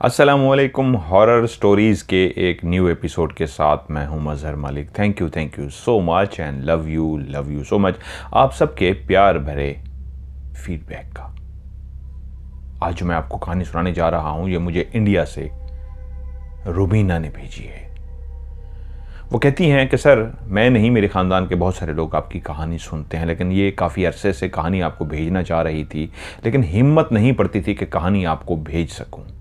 असलकुम horror stories के एक न्यू एपिसोड के साथ मैं हूँ Mazhar Malik thank you thank you so much and love you love you so much आप सबके प्यार भरे फीडबैक का। आज मैं आपको कहानी सुनाने जा रहा हूँ। ये मुझे इंडिया से रुबीना ने भेजी है। वो कहती हैं कि, सर, मैं नहीं, मेरे ख़ानदान के बहुत सारे लोग आपकी कहानी सुनते हैं, लेकिन ये काफ़ी अरसे से कहानी आपको भेजना चाह रही थी, लेकिन हिम्मत नहीं पड़ती थी कि कहानी आपको भेज सकूँ।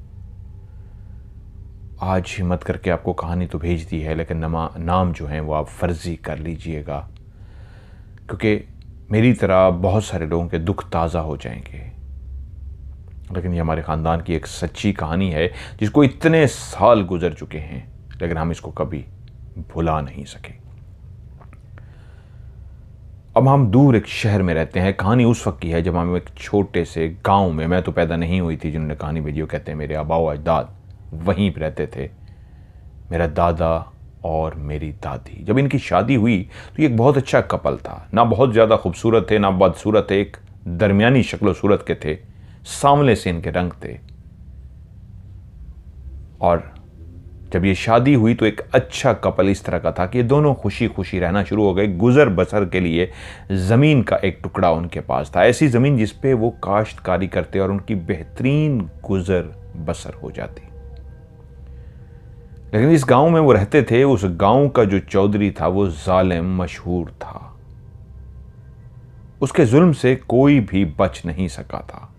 आज हिम्मत करके आपको कहानी तो भेज दी है, लेकिन नमा, नाम जो है वो आप फर्जी कर लीजिएगा। क्योंकि मेरी तरह बहुत सारे लोगों के दुख ताज़ा हो जाएँगे। लेकिन ये हमारे ख़ानदान की एक सच्ची कहानी है, जिसको इतने साल गुजर चुके हैं, लेकिन हम इसको कभी भुला नहीं सके। अब हम दूर एक शहर में रहते हैं। कहानी उस वक्त की है जब हम एक छोटे से गाँव में, मैं तो पैदा नहीं हुई थी, जिन्होंने कहानी भेजी कहते हैं, मेरे आबाओ अजदाद वहीं रहते थे। मेरा दादा और मेरी दादी। जब इनकी शादी हुई तो ये एक बहुत अच्छा कपल था। ना बहुत ज़्यादा खूबसूरत थे, ना बदसूरत, एक दरमियानी शक्ल सूरत के थे। सांवले से इनके रंग थे। और जब ये शादी हुई तो एक अच्छा कपल इस तरह का था कि ये दोनों खुशी खुशी रहना शुरू हो गए। गुजर बसर के लिए ज़मीन का एक टुकड़ा उनके पास था। ऐसी ज़मीन जिस पे वो काश्तकारी करते और उनकी बेहतरीन गुजर बसर हो जाती। लेकिन इस गाँव में वो रहते थे, उस गाँव का जो चौधरी था, वो जालिम मशहूर था। उसके जुल्म से कोई भी बच नहीं सका था।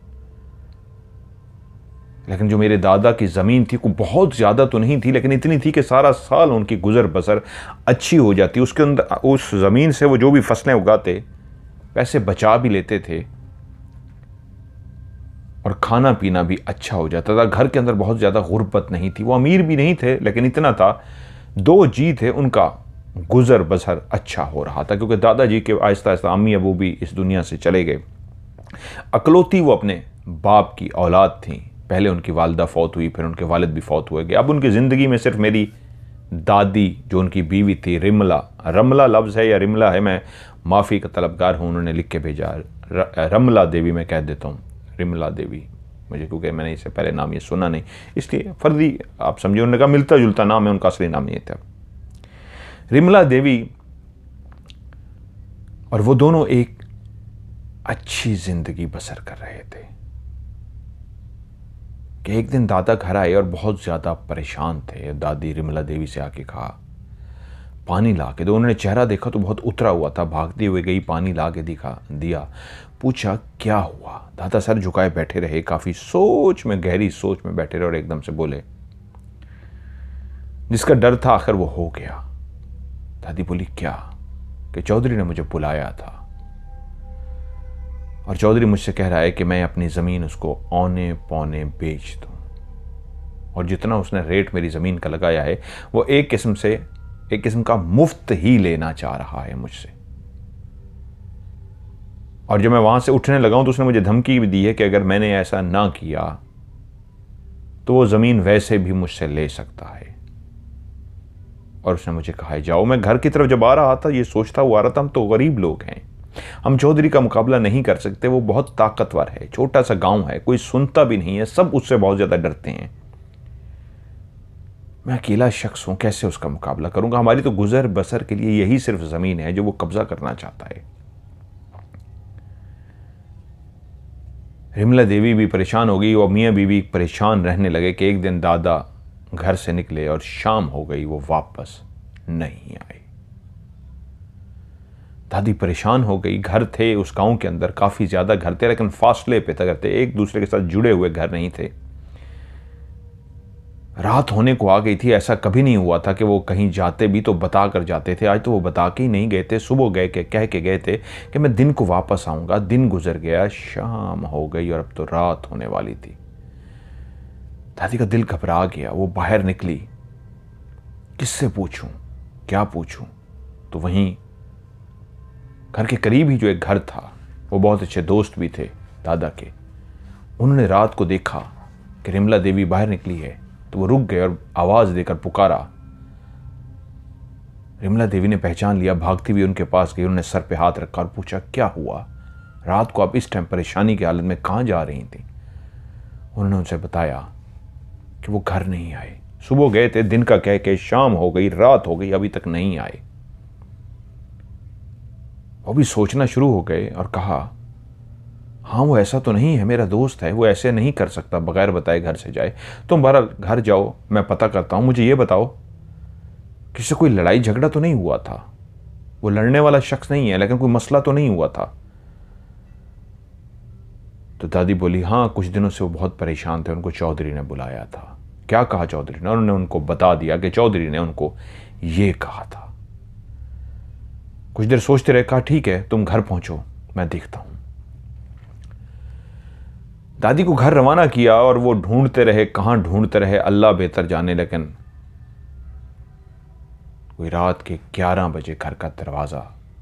लेकिन जो मेरे दादा की ज़मीन थी, वो बहुत ज़्यादा तो नहीं थी, लेकिन इतनी थी कि सारा साल उनकी गुजर बसर अच्छी हो जाती। उसके अंदर, उस ज़मीन से वो जो भी फ़सलें उगाते, पैसे बचा भी लेते थे। और खाना पीना भी अच्छा हो जाता था। घर के अंदर बहुत ज़्यादा गुर्बत नहीं थी। वो अमीर भी नहीं थे, लेकिन इतना था। दो जी थे, उनका गुजर बसर अच्छा हो रहा था, क्योंकि दादाजी के आहिस्ता आहिस्ता अम्मी अबू भी इस दुनिया से चले गए। अकलौती वो अपने बाप की औलाद थी। पहले उनकी वालदा फौत हुई, फिर उनके वालिद भी फौत हुए गए। अब उनकी ज़िंदगी में सिर्फ़ मेरी दादी, जो उनकी बीवी थी, रिमला। रमला लफ्ज़ है या रिमला है, मैं माफ़ी का तलबगार हूँ, उन्होंने लिख के भेजा। रमला देवी मैं कह देता हूँ। रिमला देवी मुझे क्योंकि मैंने इससे पहले नाम ये सुना नहीं। इसलिए फर्जी, आप उन्होंने कहा मिलता जुलता नाम है, उनका असली नाम ये था। रिमला देवी और वो दोनों एक अच्छी ज़िंदगी बसर कर रहे थे। कि एक दिन दादा घर आए और बहुत ज़्यादा परेशान थे। दादी रिमला देवी से आके कहा, पानी ला के तो उन्होंने चेहरा देखा तो बहुत उतरा हुआ था, भागती हुई गई, पानी ला के दिखा, दिया। पूछा, क्या हुआ? दादा सर झुकाए बैठे रहे, काफ़ी सोच में, गहरी सोच में बैठे रहे और एकदम से बोले, जिसका डर था आखिर वो हो गया। दादी बोली, क्या? कि चौधरी ने मुझे बुलाया था। और चौधरी मुझसे कह रहा है कि मैं अपनी ज़मीन उसको औने पौने बेच दूँ। और जितना उसने रेट मेरी ज़मीन का लगाया है, वो एक किस्म से, एक किस्म का मुफ़्त ही लेना चाह रहा है मुझसे। और जब मैं वहाँ से उठने लगा हूँ तो उसने मुझे धमकी भी दी है कि अगर मैंने ऐसा ना किया तो वो ज़मीन वैसे भी मुझसे ले सकता है। और उसने मुझे कहा है जाओ, मैं घर की तरफ़ जब आ रहा था, ये सोचता हुआ आ रहा था, हम तो गरीब लोग हैं। हम चौधरी का मुकाबला नहीं कर सकते, वो बहुत ताकतवर है, छोटा सा गाँव है, कोई सुनता भी नहीं है, सब उससे बहुत ज़्यादा डरते हैं। मैं अकेला शख्स हूँ, कैसे उसका मुकाबला करूँगा? हमारी तो गुजर बसर के लिए यही सिर्फ़ ज़मीन है, जो वो कब्ज़ा करना चाहता है। रिमला देवी भी परेशान हो गई और मियाँ बीवी परेशान रहने लगे कि एक दिन दादा घर से निकले और शाम हो गई, वो वापस नहीं आई दादी परेशान हो गई, घर थे, उस गाँव के अंदर काफ़ी ज़्यादा घर थे, लेकिन फासले पे थे एक दूसरे के साथ जुड़े हुए घर नहीं थे। रात होने को आ गई थी, ऐसा कभी नहीं हुआ था कि वो कहीं जाते भी तो बता कर जाते थे। आज तो वो बता के ही नहीं गए थे, सुबह गए के, कह के गए थे कि मैं दिन को वापस आऊँगा, दिन गुजर गया, शाम हो गई और अब तो रात होने वाली थी। दादी का दिल घबरा गया, वो बाहर निकली। किससे पूछूँ? क्या पूछूँ? तो वहीं घर के करीब ही जो एक घर था, वो बहुत अच्छे दोस्त भी थे, दादा के। उन्होंने रात को देखा कि रिमला देवी बाहर निकली है। तो वो रुक गए और आवाज़ देकर पुकारा। रिमला देवी ने पहचान लिया, भागती हुई उनके पास गई, उन्होंने सर पे हाथ रखा और पूछा, क्या हुआ? रात को आप इस टाइम परेशानी की हालत में कहाँ जा रही थी? उन्होंने उनसे बताया कि वो घर नहीं आए। सुबह गए थे, दिन का कह के शाम हो गई, रात हो गई, अभी तक नहीं आए। वो भी सोचना शुरू हो गए और कहा हाँ वो ऐसा तो नहीं है, मेरा दोस्त है, वो ऐसे नहीं कर सकता, बगैर बताए घर से जाए। तुम बहरहाल घर जाओ, मैं पता करता हूँ, मुझे ये बताओ किसी कोई लड़ाई झगड़ा तो नहीं हुआ था? वो लड़ने वाला शख्स नहीं है, लेकिन कोई मसला तो नहीं हुआ था? तो दादी बोली हाँ कुछ दिनों से वो बहुत परेशान थे, उनको चौधरी ने बुलाया था। क्या कहा चौधरी ने? उन्होंने उनको बता दिया कि चौधरी ने उनको ये कहा था। कुछ देर सोचते रहे, कहा, ठीक है, तुम घर पहुंचो, मैं देखता हूँ। दादी को घर रवाना किया और वो ढूंढते रहे, कहाँ ढूंढते रहे, अल्लाह बेहतर जाने, लेकिन कोई रात के 11 बजे घर का दरवाज़ा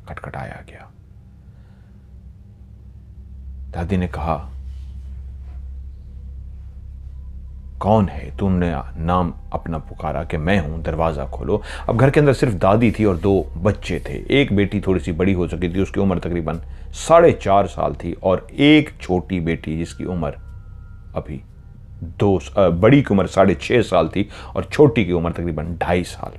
खटखटाया गया। दादी ने कहा कौन है? तुमने नाम अपना पुकारा कि मैं हूँ, दरवाज़ा खोलो। अब घर के अंदर सिर्फ़ दादी थी और दो बच्चे थे। एक बेटी थोड़ी सी बड़ी हो सकी थी, उसकी उम्र तकरीबन साढ़े चार साल थी और एक छोटी बेटी जिसकी उम्र अभी दो बड़ी की उम्र साढ़े छः साल थी और छोटी की उम्र तकरीबन ढाई साल।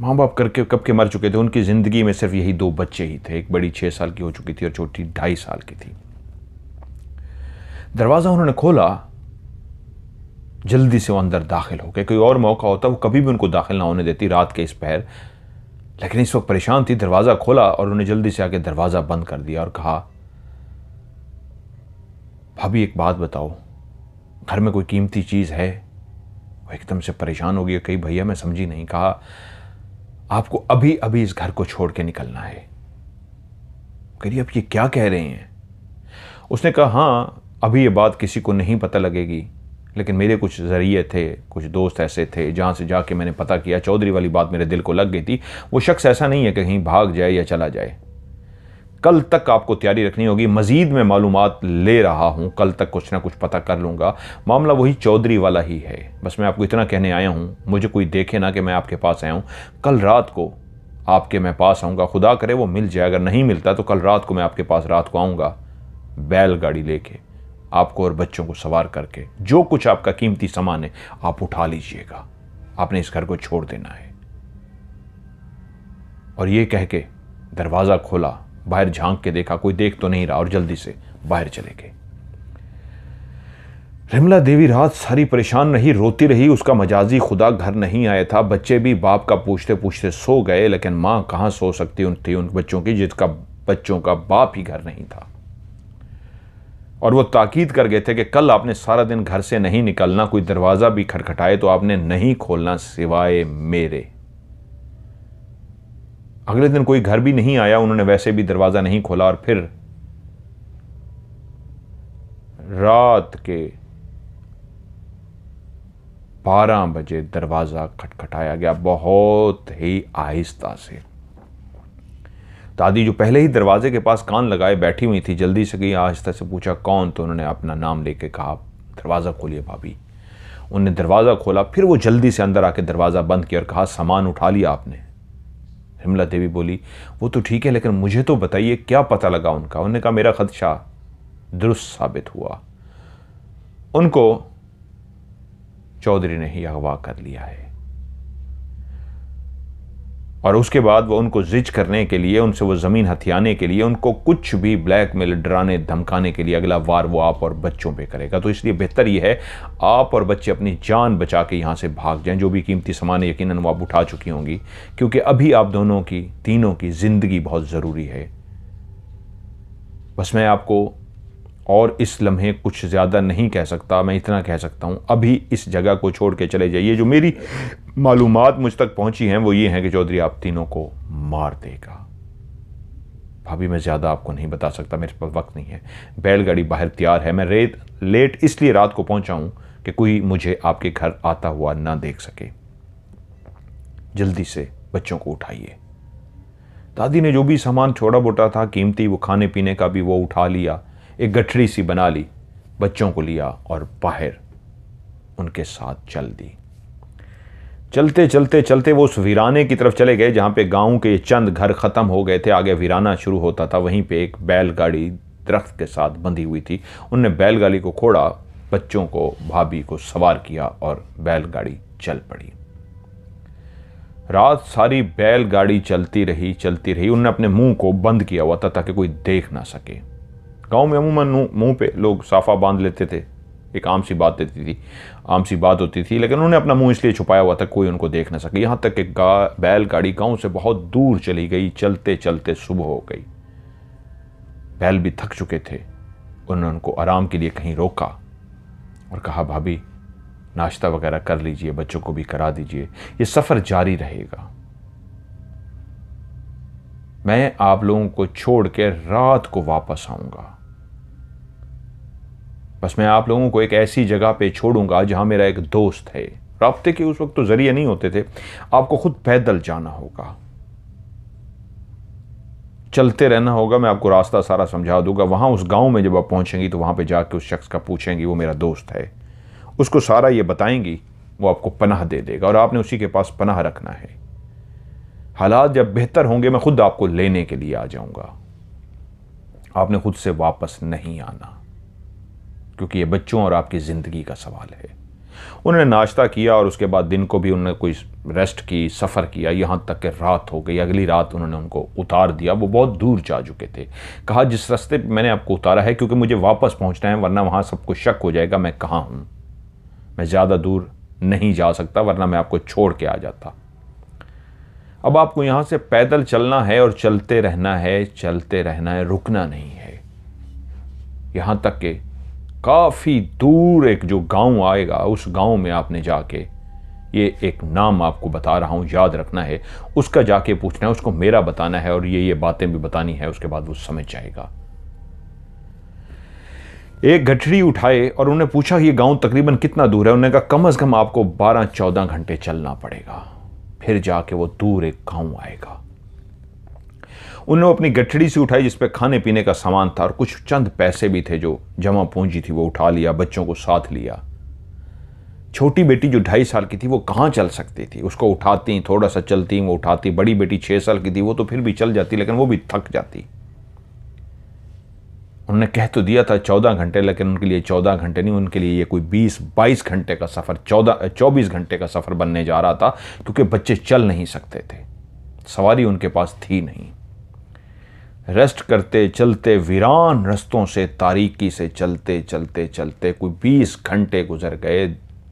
माँ बाप करके कब के मर चुके थे? उनकी ज़िंदगी में सिर्फ़ यही दो बच्चे ही थे। एक बड़ी छः साल की हो चुकी थी और छोटी ढाई साल की थी। दरवाज़ा उन्होंने खोला, जल्दी से वो अंदर दाखिल हो गए। कोई और मौका होता, वो कभी भी उनको दाखिल ना होने देती रात के इस पहर। लेकिन इस वक्त परेशान थी, दरवाज़ा खोला और उन्हें जल्दी से आके दरवाज़ा बंद कर दिया और कहा, भाभी, एक बात बताओ। घर में कोई कीमती चीज़ है? वो एकदम से परेशान हो गई कही, भैया, मैं समझी नहीं। कहा, आपको अभी अभी इस घर को छोड़ के निकलना है। करिए अब ये क्या कह रहे हैं? उसने कहा हाँ अभी ये बात किसी को नहीं पता लगेगी, लेकिन मेरे कुछ ज़रिए थे, कुछ दोस्त ऐसे थे, जहाँ से जाके मैंने पता किया चौधरी वाली बात मेरे दिल को लग गई थी, वो शख्स ऐसा नहीं है कि कहीं भाग जाए या चला जाए। कल तक आपको तैयारी रखनी होगी, मजीद मैं मालूम ले रहा हूँ, कल तक कुछ ना कुछ पता कर लूँगा। मामला वही चौधरी वाला ही है। बस मैं आपको इतना कहने आया हूँ, मुझे कोई देखे ना कि मैं आपके पास आया हूँ। कल रात को आपके मैं पास आऊँगा, खुदा करे वो मिल जाए, अगर नहीं मिलता तो कल रात को मैं आपके पास, रात को आऊँगा, बैलगाड़ी लेके। आपको और बच्चों को सवार करके, जो कुछ आपका कीमती सामान है, आप उठा लीजिएगा। आपने इस घर को छोड़ देना है। और ये कह के दरवाज़ा खोला, बाहर झाँक के देखा, कोई देख तो नहीं रहा और जल्दी से बाहर चले गए। रिमला देवी रात सारी परेशान रही, रोती रही, उसका मजाजी खुदा घर नहीं आया था। बच्चे भी बाप का पूछते पूछते सो गए, लेकिन माँ कहाँ सो सकती उन थी उन बच्चों की, जिसका बच्चों का बाप ही घर नहीं था। और वो ताकीद कर गए थे कि कल आपने सारा दिन घर से नहीं निकलना, कोई दरवाज़ा भी खटखटाए तो आपने नहीं खोलना सिवाय मेरे। अगले दिन कोई घर भी नहीं आया, उन्होंने वैसे भी दरवाज़ा नहीं खोला और फिर रात के बारह बजे दरवाज़ा खटखटाया गया, बहुत ही आहिस्ता से। दादी जो पहले ही दरवाजे के पास कान लगाए बैठी हुई थी, जल्दी से गई आहिस्ता से पूछा, कौन? तो उन्होंने अपना नाम लेके कहा, दरवाज़ा खोलिए भाभी। उनने दरवाज़ा खोला, फिर वो जल्दी से अंदर आके दरवाज़ा बंद किया और कहा, सामान उठा लिया आपने। हिमला देवी बोली, वो तो ठीक है, लेकिन मुझे तो बताइए, क्या पता लगा उनका? उन्होंने कहा, मेरा खदशा दुरुस्त साबित हुआ। उनको चौधरी ने ही अगवा कर लिया है। और उसके बाद वो उनको जिज करने के लिए, उनसे वो ज़मीन हथियाने के लिए, उनको कुछ भी ब्लैक मेल डराने, धमकाने के लिए अगला वार वो आप और बच्चों पे करेगा। तो इसलिए बेहतर ये है, आप और बच्चे अपनी जान बचा के यहाँ से भाग जाएँ। जो भी कीमती सामान यकीन वो आप उठा चुकी होंगी, क्योंकि अभी आप दोनों की, तीनों की ज़िंदगी बहुत ज़रूरी है। बस मैं आपको और इस लम्हे कुछ ज़्यादा नहीं कह सकता, मैं इतना कह सकता हूँ, अभी इस जगह को छोड़ के चले जाइए। जो मेरी मालूम मुझ तक पहुँची हैं, वो ये हैं कि चौधरी आप तीनों को मार देगा। भाभी, मैं ज़्यादा आपको नहीं बता सकता, मेरे पास वक्त नहीं है। बैलगाड़ी बाहर तैयार है, मैं रेत, लेट इसलिए रात को पहुँचा हूँ कि कोई मुझे आपके घर आता हुआ ना देख सके। जल्दी से बच्चों को उठाइए। दादी ने जो भी सामान छोड़ा बोटा था, कीमती वो खाने पीने का भी वो उठा लिया। एक गठरी सी बना ली, बच्चों को लिया और बाहर उनके साथ चल दी। चलते चलते चलते वो उस वीराने की तरफ़ चले गए, जहाँ पे गाँव के चंद घर ख़त्म हो गए थे। आगे वीराना शुरू होता था, वहीं पे एक बैलगाड़ी दरख्त के साथ बंधी हुई थी। उनने बैलगाड़ी को खोड़ा, बच्चों को, भाभी को सवार किया और बैलगाड़ी चल पड़ी। रात सारी बैलगाड़ी चलती रही चलती रही। उनने अपने मुँह को बंद किया हुआ था ताकि कोई देख ना सके। गाँव में अमूमन मुँह पे लोग साफा बाँध लेते थे। एक आम सी बात देती थी। आम सी बात होती थी, लेकिन उन्होंने अपना मुँह इसलिए छुपाया हुआ था, कोई उनको देख ना सके। यहाँ तक कि गा बैलगाड़ी गाँव से बहुत दूर चली गई, चलते चलते सुबह हो गई। बैल भी थक चुके थे। उन्होंने उनको आराम के लिए कहीं रोका और कहा, भाभी, नाश्ता वगैरह कर लीजिए, बच्चों को भी करा दीजिए। ये सफ़र जारी रहेगा। मैं आप लोगों को छोड़ के रात को वापस आऊँगा। बस मैं आप लोगों को एक ऐसी जगह पे छोड़ूँगा जहाँ मेरा एक दोस्त है। रबते के उस वक्त तो ज़रिए नहीं होते थे। आपको खुद पैदल जाना होगा। चलते रहना होगा, मैं आपको रास्ता सारा समझा दूँगा। वहाँ उस गाँव में जब आप पहुंचेंगी तो वहाँ पे जाके उस शख्स का पूछेंगी, वो मेरा दोस्त है। उसको सारा ये बताएँगी, वो आपको पनाह दे देगा और आपने उसी के पास पनाह रखना है। हालात जब बेहतर होंगे, मैं खुद आपको लेने के लिए आ जाऊँगा। आपने खुद से वापस नहीं आना। क्योंकि ये बच्चों और आपकी ज़िंदगी का सवाल है। उन्होंने नाश्ता किया और उसके बाद दिन को भी उन्होंने कोई रेस्ट की, सफ़र किया। यहाँ तक कि रात हो गई। अगली रात उन्होंने उनको उतार दिया। वो बहुत दूर जा चुके थे। कहा, जिस रास्ते पर मैंने आपको उतारा है, क्योंकि मुझे वापस पहुँचना है, वरना वहाँ सबको शक हो जाएगा, मैं कहाँ हूँ? मैं ज़्यादा दूर नहीं जा सकता, वरना मैं आपको छोड़ के आ जाता। अब आपको यहाँ से पैदल चलना है और चलते रहना है, चलते रहना है, रुकना नहीं है। यहाँ तक कि काफ़ी दूर एक जो गाँव आएगा, उस गाँव में आपने जाके ये एक नाम आपको बता रहा हूँ, याद रखना है। उसका जाके पूछना है, उसको मेरा बताना है और ये ये बातें भी बतानी है, उसके बाद वो समझ जाएगा। एक गठड़ी उठाए और उन्हें पूछा कि ये गाँव तकरीबन कितना दूर है? उन्होंने कहा, कम अज़ कम आपको 12-14 घंटे चलना पड़ेगा। फिर जाके वो दूर एक गाँव आएगा। उन्होंने अपनी गठड़ी से उठाई जिसपे खाने पीने का सामान था और कुछ चंद पैसे भी थे जो जमा पूंजी थी, वो उठा लिया, बच्चों को साथ लिया। छोटी बेटी जो ढाई साल की थी, वो कहाँ चल सकती थी? उसको उठाती थोड़ा सा चलती, वो उठाती, बड़ी बेटी छः साल की थी, वो तो फिर भी चल जाती, लेकिन वो भी थक जाती। उन्होंने कह तो दिया था चौदह घंटे, लेकिन उनके लिए चौदह घंटे नहीं, उनके लिए ये कोई बीस, बाईस घंटे का सफ़र, चौदह, चौबीस घंटे का सफ़र बनने जा रहा था, क्योंकि बच्चे चल नहीं सकते थे। सवारी उनके पास थी नहीं। रेस्ट करते चलते, वीरान रस्तों से, तारीकी से चलते चलते चलते, कोई बीस घंटे गुजर गए,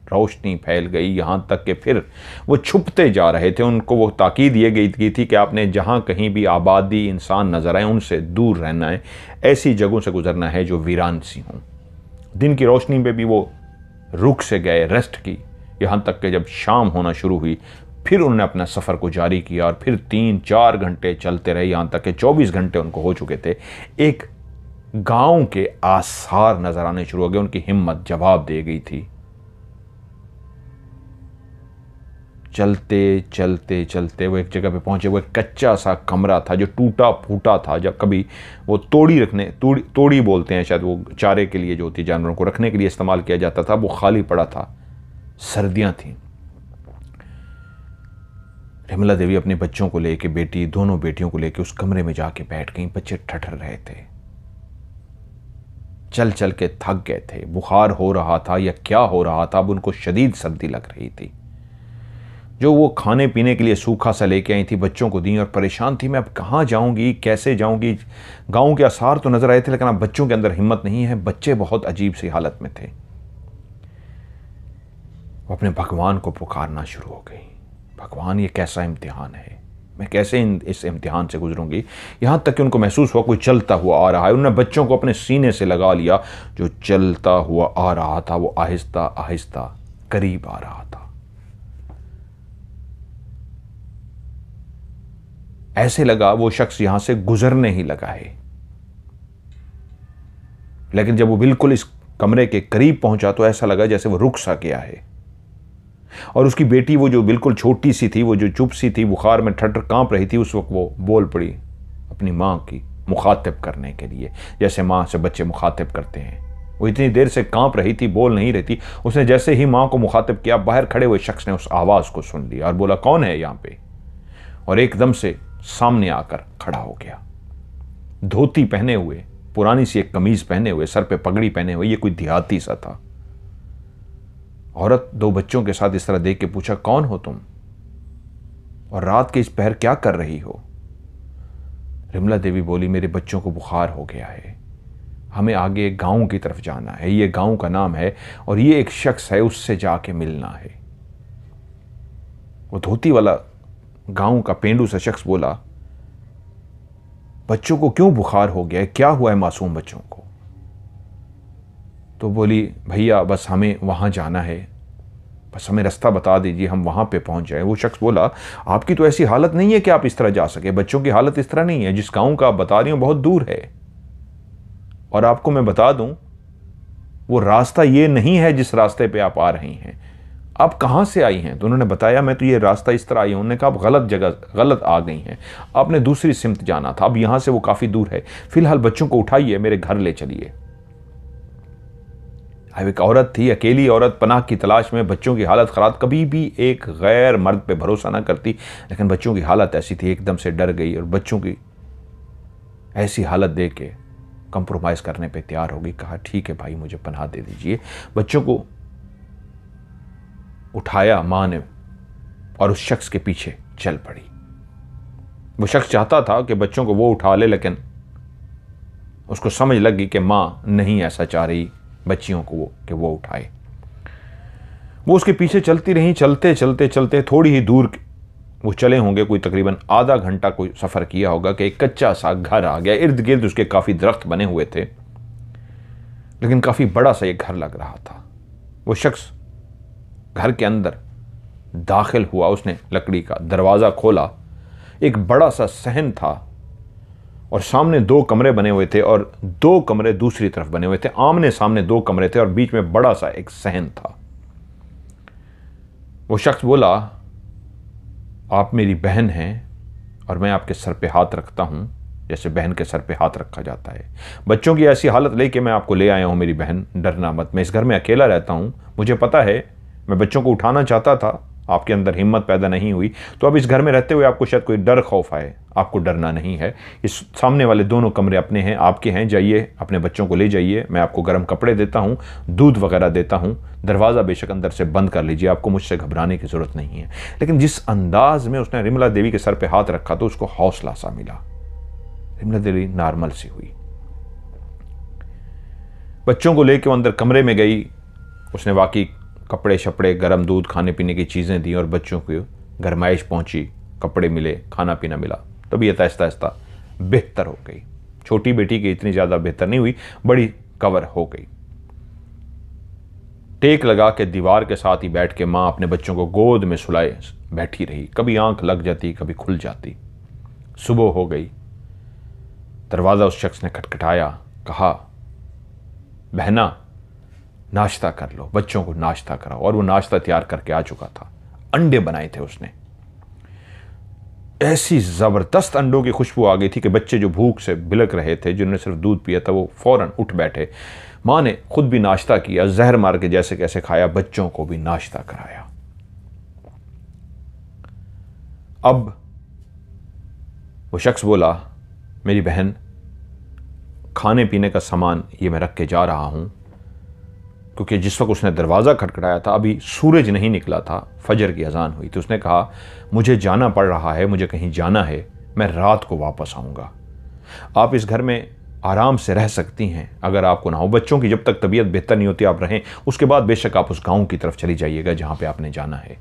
रोशनी फैल गई यहाँ तक कि फिर वो छुपते जा रहे थे, उनको वो ताकीद ये गई गई थी कि आपने जहाँ कहीं भी आबादी इंसान नज़र आए, उनसे दूर रहना है, ऐसी जगहों से गुजरना है जो वीरान सी हों। दिन की रोशनी में भी वो रुक से गए, रेस्ट की, यहाँ तक कि जब शाम होना शुरू हुई फिर उन्होंने अपना सफ़र को जारी किया और फिर तीन चार घंटे चलते रहे। यहाँ तक कि चौबीस घंटे उनको हो चुके थे। एक गाँव के आसार नज़र आने शुरू हो गए। उनकी हिम्मत जवाब दे गई थी। चलते चलते चलते वो एक जगह पे पहुँचे। वो एक कच्चा सा कमरा था जो टूटा फूटा था। जब कभी वो तोड़ी रखने, तोड़ी तोड़ी बोलते हैं शायद वो चारे के लिए जो होती है, जानवरों को रखने के लिए इस्तेमाल किया जाता था। वो खाली पड़ा था। सर्दियाँ थीं। रमला देवी अपने बच्चों को लेके, बेटी, दोनों बेटियों को लेके उस कमरे में जाके बैठ गई। बच्चे ठठर रहे थे। चल चल के थक गए थे। बुखार हो रहा था या क्या हो रहा था, अब उनको शदीद सर्दी लग रही थी। जो वो खाने पीने के लिए सूखा सा लेके आई थी, बच्चों को दी और परेशान थी, मैं अब कहाँ जाऊँगी? कैसे जाऊँगी? गाँव के आसार तो नज़र आए थे, लेकिन अब बच्चों के अंदर हिम्मत नहीं है। बच्चे बहुत अजीब सी हालत में थे। वो अपने भगवान को पुकारना शुरू हो गई। भगवान, ये कैसा इम्तिहान है? मैं कैसे इन, इस इम्तिहान से गुजरूँगी? यहाँ तक कि उनको महसूस हुआ कोई चलता हुआ आ रहा है। उन्होंने बच्चों को अपने सीने से लगा लिया। जो चलता हुआ आ रहा था, वो आहिस्ता आहिस्ता करीब आ रहा था। ऐसे लगा, वो शख्स यहाँ से गुजरने ही लगा है। लेकिन जब वो बिल्कुल इस कमरे के करीब पहुँचा तो ऐसा लगा जैसे वो रुक सा गया है। और उसकी बेटी वो जो बिल्कुल छोटी सी थी, वो जो चुप सी थी, बुखार में ठटर काँप रही थी, उस वक्त वो बोल पड़ी अपनी माँ की मुखातिब करने के लिए, जैसे माँ से बच्चे मुखातिब करते हैं। वो इतनी देर से काँप रही थी, बोल नहीं रही थी। उसने जैसे ही माँ को मुखातिब किया, बाहर खड़े हुए शख्स ने उस आवाज़ को सुन लिया और बोला, कौन है यहाँ पे? और एकदम से सामने आकर खड़ा हो गया। धोती पहने हुए, पुरानी सी एक कमीज पहने हुए, सर पे पगड़ी पहने हुए, ये कोई देहाती सा था। औरत दो बच्चों के साथ इस तरह देख के पूछा, कौन हो तुम? और रात के इस पहर क्या कर रही हो? रिमला देवी बोली, मेरे बच्चों को बुखार हो गया है। हमें आगे एक गाँव की तरफ़ जाना है। ये गाँव का नाम है और ये एक शख्स है, उससे जाके मिलना है। वो धोती वाला गाँव का पेंडू सा शख्स बोला, बच्चों को क्यों बुखार हो गया है? क्या हुआ है मासूम बच्चों को? तो बोली, भैया, बस हमें वहाँ जाना है। बस हमें रास्ता बता दीजिए, हम वहाँ पे पहुँच जाए। वो शख्स बोला, आपकी तो ऐसी हालत नहीं है कि आप इस तरह जा सके। बच्चों की हालत इस तरह नहीं है। जिस गाँव का आप बता रही हूँ, बहुत दूर है। और आपको मैं बता दूँ, वो रास्ता ये नहीं है जिस रास्ते पे आप आ रही हैं। आप कहाँ से आई हैं? तो उन्होंने बताया, मैं तो ये रास्ता इस तरह आई हूँ। उन्होंने कहा, आप गलत जगह, गलत आ गई हैं। आपने दूसरी सिमत जाना था। अब यहाँ से वो काफ़ी दूर है। फ़िलहाल बच्चों को उठाइए, मेरे घर ले चलिए। अब एक औरत थी, अकेली औरत पनाह की तलाश में बच्चों की हालत ख़राब, कभी भी एक गैर मर्द पे भरोसा ना करती, लेकिन बच्चों की हालत ऐसी थी, एकदम से डर गई और बच्चों की ऐसी हालत देख के कंप्रोमाइज़ करने पे तैयार हो गई, कहा, ठीक है भाई, मुझे पनाह दे दीजिए। बच्चों को उठाया माँ ने और उस शख्स के पीछे चल पड़ी। वो शख्स चाहता था कि बच्चों को वो उठा ले, लेकिन उसको समझ लगी कि माँ नहीं ऐसा चाह रही। बच्चियों को वो, कि वो उठाए। वो उसके पीछे चलती रही, चलते चलते चलते थोड़ी ही दूर वो चले होंगे कोई तकरीबन आधा घंटा कोई सफ़र किया होगा कि एक कच्चा सा घर आ गया। इर्द गिर्द उसके काफ़ी दरख्त बने हुए थे, लेकिन काफ़ी बड़ा सा ये घर लग रहा था। वो शख्स घर के अंदर दाखिल हुआ, उसने लकड़ी का दरवाज़ा खोला। एक बड़ा सा सहन था और सामने दो कमरे बने हुए थे और दो कमरे दूसरी तरफ़ बने हुए थे। आमने सामने दो कमरे थे और बीच में बड़ा सा एक सहन था। वो शख्स बोला, आप मेरी बहन हैं और मैं आपके सर पे हाथ रखता हूँ, जैसे बहन के सर पे हाथ रखा जाता है। बच्चों की ऐसी हालत लेके मैं आपको ले आया हूँ, मेरी बहन, डरना मत। मैं इस घर में अकेला रहता हूँ। मुझे पता है, मैं बच्चों को उठाना चाहता था आपके अंदर हिम्मत पैदा नहीं हुई तो अब इस घर में रहते हुए आपको शायद कोई डर खौफ आए। आपको डरना नहीं है। इस सामने वाले दोनों कमरे अपने हैं, आपके हैं, जाइए, अपने बच्चों को ले जाइए। मैं आपको गर्म कपड़े देता हूँ, दूध वगैरह देता हूँ। दरवाज़ा बेशक अंदर से बंद कर लीजिए, आपको मुझसे घबराने की ज़रूरत नहीं है। लेकिन जिस अंदाज में उसने रिमला देवी के सर पर हाथ रखा तो उसको हौसला सा मिला। रिमला देवी नॉर्मल सी हुई। बच्चों को लेकर अंदर कमरे में गई। उसने वाकई कपड़े शपड़े, गर्म दूध, खाने पीने की चीज़ें दी और बच्चों को गरमाइश पहुँची, कपड़े मिले, खाना पीना मिला। तबीयत आहिस्ता आहिस्ता बेहतर हो गई। छोटी बेटी की इतनी ज़्यादा बेहतर नहीं हुई, बड़ी कवर हो गई। टेक लगा के दीवार के साथ ही बैठ के माँ अपने बच्चों को गोद में सुलाए, बैठी रही। कभी आँख लग जाती, कभी खुल जाती। सुबह हो गई। दरवाज़ा उस शख्स ने खटखटाया, कहा, बहना नाश्ता कर लो, बच्चों को नाश्ता कराओ। और वो नाश्ता तैयार करके आ चुका था। अंडे बनाए थे उसने। ऐसी ज़बरदस्त अंडों की खुशबू आ गई थी कि बच्चे जो भूख से बिलक रहे थे, जिन्होंने सिर्फ़ दूध पिया था, वो फ़ौरन उठ बैठे। माँ ने खुद भी नाश्ता किया, जहर मार के जैसे कैसे खाया, बच्चों को भी नाश्ता कराया। अब वो शख्स बोला, मेरी बहन खाने पीने का सामान ये मैं रख के जा रहा हूँ। क्योंकि जिस वक्त उसने दरवाज़ा खटखटाया था, अभी सूरज नहीं निकला था, फजर की अजान हुई तो उसने कहा, मुझे जाना पड़ रहा है, मुझे कहीं जाना है, मैं रात को वापस आऊँगा। आप इस घर में आराम से रह सकती हैं। अगर आपको ना हो, बच्चों की जब तक तबीयत बेहतर नहीं होती, आप रहें। उसके बाद बेशक आप उस गाँव की तरफ़ चली जाइएगा, जहाँ पर आपने जाना है।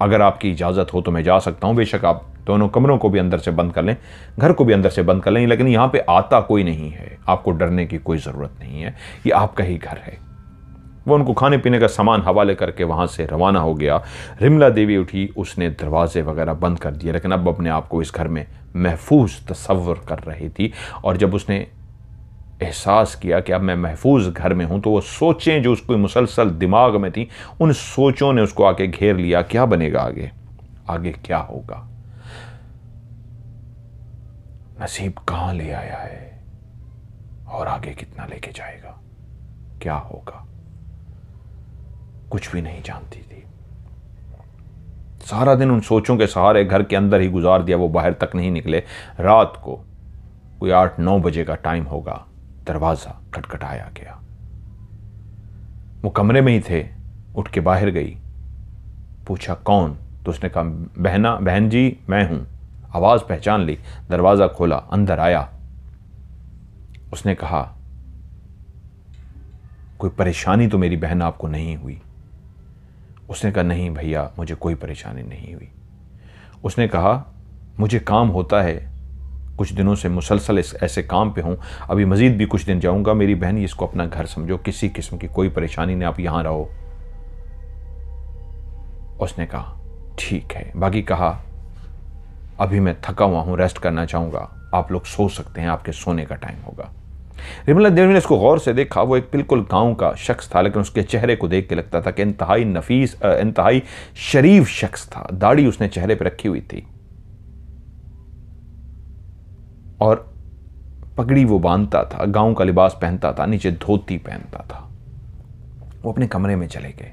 अगर आपकी इजाज़त हो तो मैं जा सकता हूँ। बेशक आप दोनों कमरों को भी अंदर से बंद कर लें, घर को भी अंदर से बंद कर लें, लेकिन यहाँ पे आता कोई नहीं है। आपको डरने की कोई ज़रूरत नहीं है। ये आपका ही घर है। वो उनको खाने पीने का सामान हवाले करके वहाँ से रवाना हो गया। रिमला देवी उठी, उसने दरवाजे वगैरह बंद कर दिए, लेकिन अब अपने आप को इस घर में महफूज तस्वर कर रही थी। और जब उसने एहसास किया कि अब मैं महफूज घर में हूँ तो वो सोचें जो उसको मुसलसल दिमाग में थी, उन सोचों ने उसको आके घेर लिया, क्या बनेगा आगे? आगे क्या होगा? नसीब कहाँ ले आया है? और आगे कितना लेके जाएगा? क्या होगा? कुछ भी नहीं जानती थी। सारा दिन उन सोचों के सहारे घर के अंदर ही गुजार दिया, वो बाहर तक नहीं निकले। रात को कोई आठ नौ बजे का टाइम होगा, दरवाज़ा खटखटाया गया। वो कमरे में ही थे, उठ के बाहर गई। पूछा, कौन? तो उसने कहा, बहना, बहन जी, मैं हूँ। आवाज़ पहचान ली, दरवाज़ा खोला, अंदर आया। उसने कहा, कोई परेशानी तो मेरी बहन आपको नहीं हुई? उसने कहा, नहीं भैया, मुझे कोई परेशानी नहीं हुई। उसने कहा, मुझे काम होता है, कुछ दिनों से मुसलसल ऐसे काम पे हूँ। अभी मज़ीद भी कुछ दिन जाऊँगा, मेरी बहन इसको अपना घर समझो, किसी किस्म की कोई परेशानी नहीं, आप यहाँ रहो। उसने कहा, ठीक है। बाकी कहा, अभी मैं थका हुआ हूँ रेस्ट करना चाहूँगा। आप लोग सो सकते हैं, आपके सोने का टाइम होगा। रिमला देवी ने इसको गौर से देखा, वो एक बिल्कुल गाँव का शख्स था, लेकिन उसके चेहरे को देख के लगता था कि इंतहाई नफीस इंतहाई शरीफ शख्स था। दाढ़ी उसने चेहरे पर रखी हुई थी। और पगड़ी वो बांधता था, गाँव का लिबास पहनता था, नीचे धोती पहनता था। वो अपने कमरे में चले गए।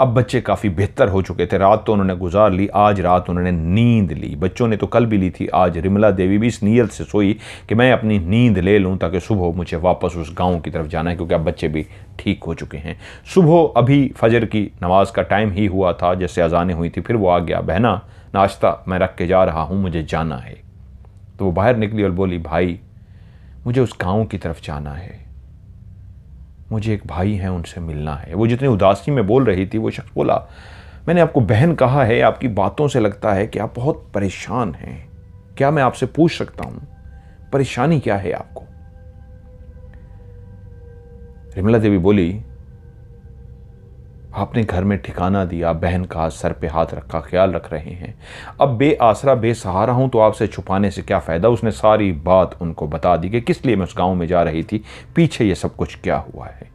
अब बच्चे काफ़ी बेहतर हो चुके थे। रात तो उन्होंने गुजार ली, आज रात उन्होंने नींद ली। बच्चों ने तो कल भी ली थी, आज रिमला देवी भी इस नीयत से सोई कि मैं अपनी नींद ले लूँ ताकि सुबह मुझे वापस उस गाँव की तरफ़ जाना है, क्योंकि अब बच्चे भी ठीक हो चुके हैं। सुबह अभी फजर की नमाज़ का टाइम ही हुआ था, जैसे अजानें हुई थी, फिर वो आ गया, बहना, नाश्ता मैं रख के जा रहा हूँ, मुझे जाना है। तो वो बाहर निकली और बोली, भाई, मुझे उस गाँव की तरफ़ जाना है। मुझे एक भाई हैं, उनसे मिलना है। वो जितनी उदासी में बोल रही थी, वो शख्स बोला, मैंने आपको बहन कहा है, आपकी बातों से लगता है कि आप बहुत परेशान हैं। क्या मैं आपसे पूछ सकता हूँ? परेशानी क्या है आपको? रिमला देवी बोली आपने घर में ठिकाना दिया, बहन का सर पे हाथ रखा, ख्याल रख रहे हैं। अब बे आसरा बेसहारा हूँ तो आपसे छुपाने से क्या फ़ायदा? उसने सारी बात उनको बता दी कि किस लिए मैं उस गाँव में जा रही थी, पीछे ये सब कुछ क्या हुआ है?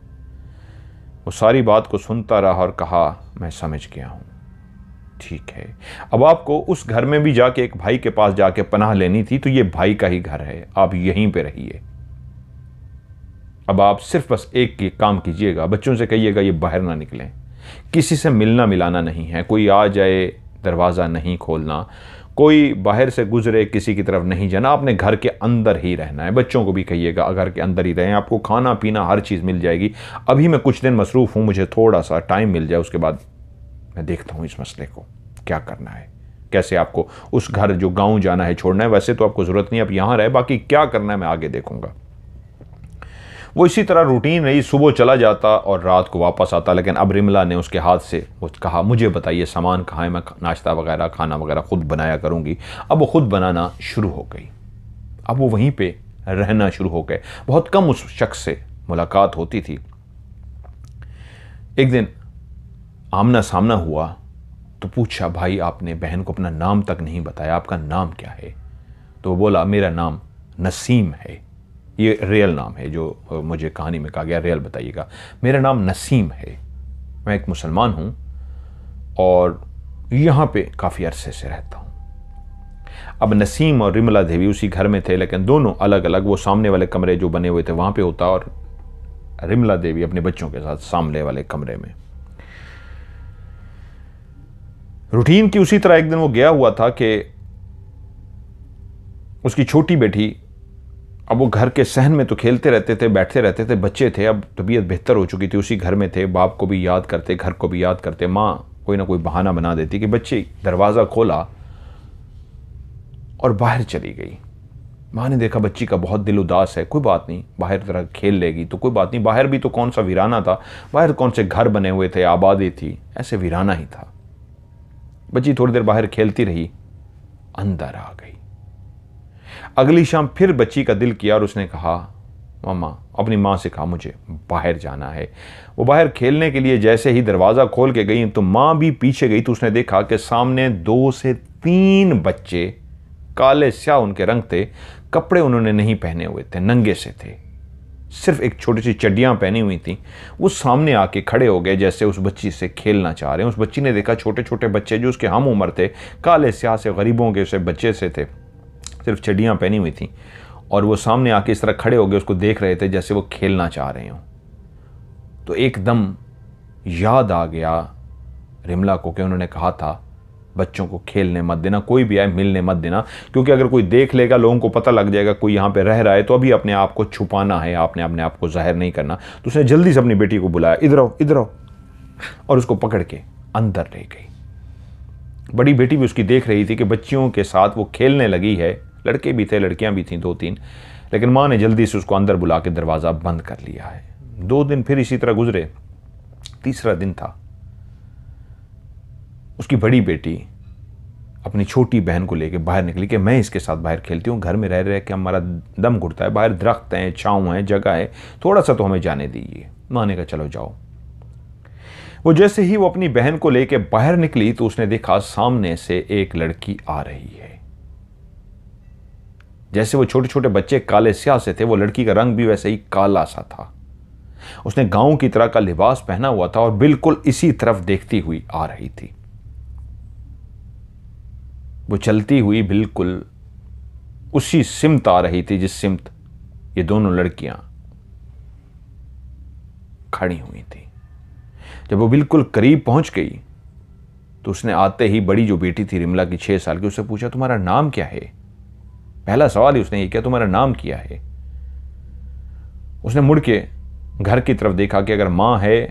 वो सारी बात को सुनता रहा और कहा, मैं समझ गया हूँ। ठीक है। अब आपको उस घर में भी जाके एक भाई के पास जाके पनाह लेनी थी तो ये भाई का ही घर है। आप यहीं पे रहिए। अब आप सिर्फ़ बस एक काम कीजिएगा। बच्चों से कहिएगा, ये बाहर ना निकलें। किसी से मिलना मिलाना नहीं है। कोई आ जाए, दरवाज़ा नहीं खोलना, कोई बाहर से गुजरे, किसी की तरफ़ नहीं जाना अपने घर के अंदर ही रहना है। बच्चों को भी कहिएगा घर के अंदर ही रहें, आपको खाना पीना हर चीज़ मिल जाएगी। अभी मैं कुछ दिन मसरूफ़ हूँ, मुझे थोड़ा सा टाइम मिल जाए, उसके बाद मैं देखता हूँ इस मसले को, क्या करना है? कैसे आपको उस घर, जो गाँव जाना है, छोड़ना है, वैसे तो आपको ज़रूरत नहीं, आप यहाँ रहे, बाकी क्या करना है, मैं आगे देखूँगा। वो इसी तरह रूटीन रही, सुबह चला जाता और रात को वापस आता, लेकिन अब रिमला ने उसके हाथ से, वो कहा, मुझे बताइए, सामान कहाँ है? मैं नाश्ता वगैरह, खाना वगैरह ख़ुद बनाया करूँगी। अब वो ख़ुद बनाना शुरू हो गई। अब वो वहीं पर रहना शुरू हो गए। बहुत कम उस शख्स से मुलाकात होती थी। एक दिन आमना सामना हुआ तो पूछा, भाई, आपने बहन को अपना नाम तक नहीं बताया, आपका नाम क्या है? तो वो बोला, मेरा नाम नसीम है। ये रियल नाम है, जो मुझे कहानी में कहा गया रियल बताइएगा। मेरा नाम नसीम है। मैं एक मुसलमान हूँ और यहाँ पे काफ़ी अरसे से रहता हूँ। अब नसीम और रिमला देवी उसी घर में थे, लेकिन दोनों अलग अलग वो सामने वाले कमरे जो बने हुए थे, वहाँ पे होता और रिमला देवी अपने बच्चों के साथ सामने वाले कमरे में। रूटीन की उसी तरह एक दिन वो गया हुआ था कि उसकी छोटी बेटी अब वो घर के सहन में तो खेलते रहते थे, बैठते रहते थे, बच्चे थे, अब तबीयत बेहतर हो चुकी थी, उसी घर में थे, बाप को भी याद करते, घर को भी याद करते, माँ कोई ना कोई बहाना बना देती कि बच्चे, दरवाज़ा खोला और बाहर चली गई। माँ ने देखा बच्ची का बहुत दिल उदास है, कोई बात नहीं, बाहर तरह खेल लेगी तो कोई बात नहीं, बाहर भी तो कौन सा वीराना था, बाहर कौन से घर बने हुए थे, आबादी थी, ऐसे वीराना ही था। बच्ची थोड़ी देर बाहर खेलती रही, अंदर आ गई। अगली शाम फिर बच्ची का दिल किया और उसने कहा मामा अपनी माँ से कहा, मुझे बाहर जाना है। वो बाहर खेलने के लिए जैसे ही दरवाज़ा खोल के गई तो माँ भी पीछे गई तो उसने देखा कि सामने दो से तीन बच्चे काले स्या उनके रंग थे, कपड़े उन्होंने नहीं पहने हुए थे, नंगे से थे। सिर्फ़ एक छोटी सी चड्डियाँ पहनी हुई थी। वो सामने आके खड़े हो गए, जैसे उस बच्ची से खेलना चाह रहे हैं। उस बच्ची ने देखा छोटे छोटे बच्चे जो उसके हम उम्र थे, काले स्याह से, गरीबों के उसे बच्चे से थे। सिर्फ़ चड्डियाँ पहनी हुई थी और वो सामने आके इस तरह खड़े हो गए, उसको देख रहे थे जैसे वो खेलना चाह रहे हों। तो एकदम याद आ गया रिमला को कि उन्होंने कहा था, बच्चों को खेलने मत देना, कोई भी आए मिलने मत देना, क्योंकि अगर कोई देख लेगा, लोगों को पता लग जाएगा कोई यहाँ पे रह रहा है तो अभी अपने आप को छुपाना है, आपने अपने आप को ज़ाहिर नहीं करना। तो उसने जल्दी से अपनी बेटी को बुलाया, इधर आओ इधर आओ। और उसको पकड़ के अंदर ले गई। बड़ी बेटी भी उसकी देख रही थी कि बच्चियों के साथ वो खेलने लगी है। लड़के भी थे, लड़कियाँ भी थीं दो तीन लेकिन माँ ने जल्दी से उसको अंदर बुला के दरवाज़ा बंद कर लिया है। दो दिन फिर इसी तरह गुजरे। तीसरा दिन था। उसकी बड़ी बेटी अपनी छोटी बहन को लेकर बाहर निकली कि मैं इसके साथ बाहर खेलती हूँ, घर में रह रहे कि हमारा दम घुटता है, बाहर दरख्त हैं, छाँव हैं, जगह है, थोड़ा सा तो हमें जाने दीजिए। माँ ने कहा, चलो जाओ। वो जैसे ही वो अपनी बहन को लेकर बाहर निकली तो उसने देखा सामने से एक लड़की आ रही है। जैसे वो छोटे छोटे बच्चे काले स्याह से थे, वो लड़की का रंग भी वैसे ही काला सा था। उसने गाँव की तरह का लिबास पहना हुआ था और बिल्कुल इसी तरफ़ देखती हुई आ रही थी। वो चलती हुई बिल्कुल उसी सिमत आ रही थी जिस सिमत ये दोनों लड़कियाँ खड़ी हुई थी। जब वो बिल्कुल करीब पहुँच गई तो उसने आते ही बड़ी जो बेटी थी रिमला की छह साल की, उससे पूछा, तुम्हारा नाम क्या है? पहला सवाल ही उसने ये किया, तुम्हारा नाम क्या है? उसने मुड़ के घर की तरफ़ देखा कि अगर माँ है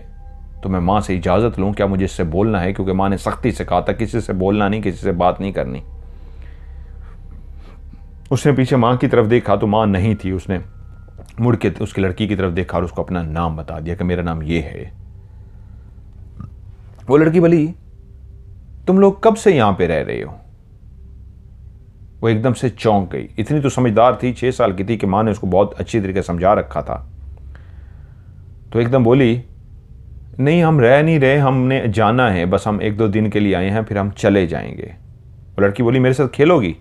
तो मैं माँ से इजाज़त लूँ, क्या मुझे इससे बोलना है? क्योंकि माँ ने सख्ती से कहा था, किसी से बोलना नहीं, किसी से बात नहीं करनी। उसने पीछे माँ की तरफ़ देखा तो माँ नहीं थी, उसने मुड़ के उसकी लड़की की तरफ़ देखा और उसको अपना नाम बता दिया कि मेरा नाम ये है। वो लड़की बोली, तुम लोग कब से यहाँ पे रह रहे हो? वो एकदम से चौंक गई। इतनी तो समझदार थी, छह साल की थी कि माँ ने उसको बहुत अच्छी तरीके समझा रखा था। तो एकदम बोली, नहीं, हम रह नहीं रहे, हमने जाना है, बस हम एक दो दिन के लिए आए हैं, फिर हम चले जाएँगे। वो लड़की बोली, मेरे साथ खेलोगी?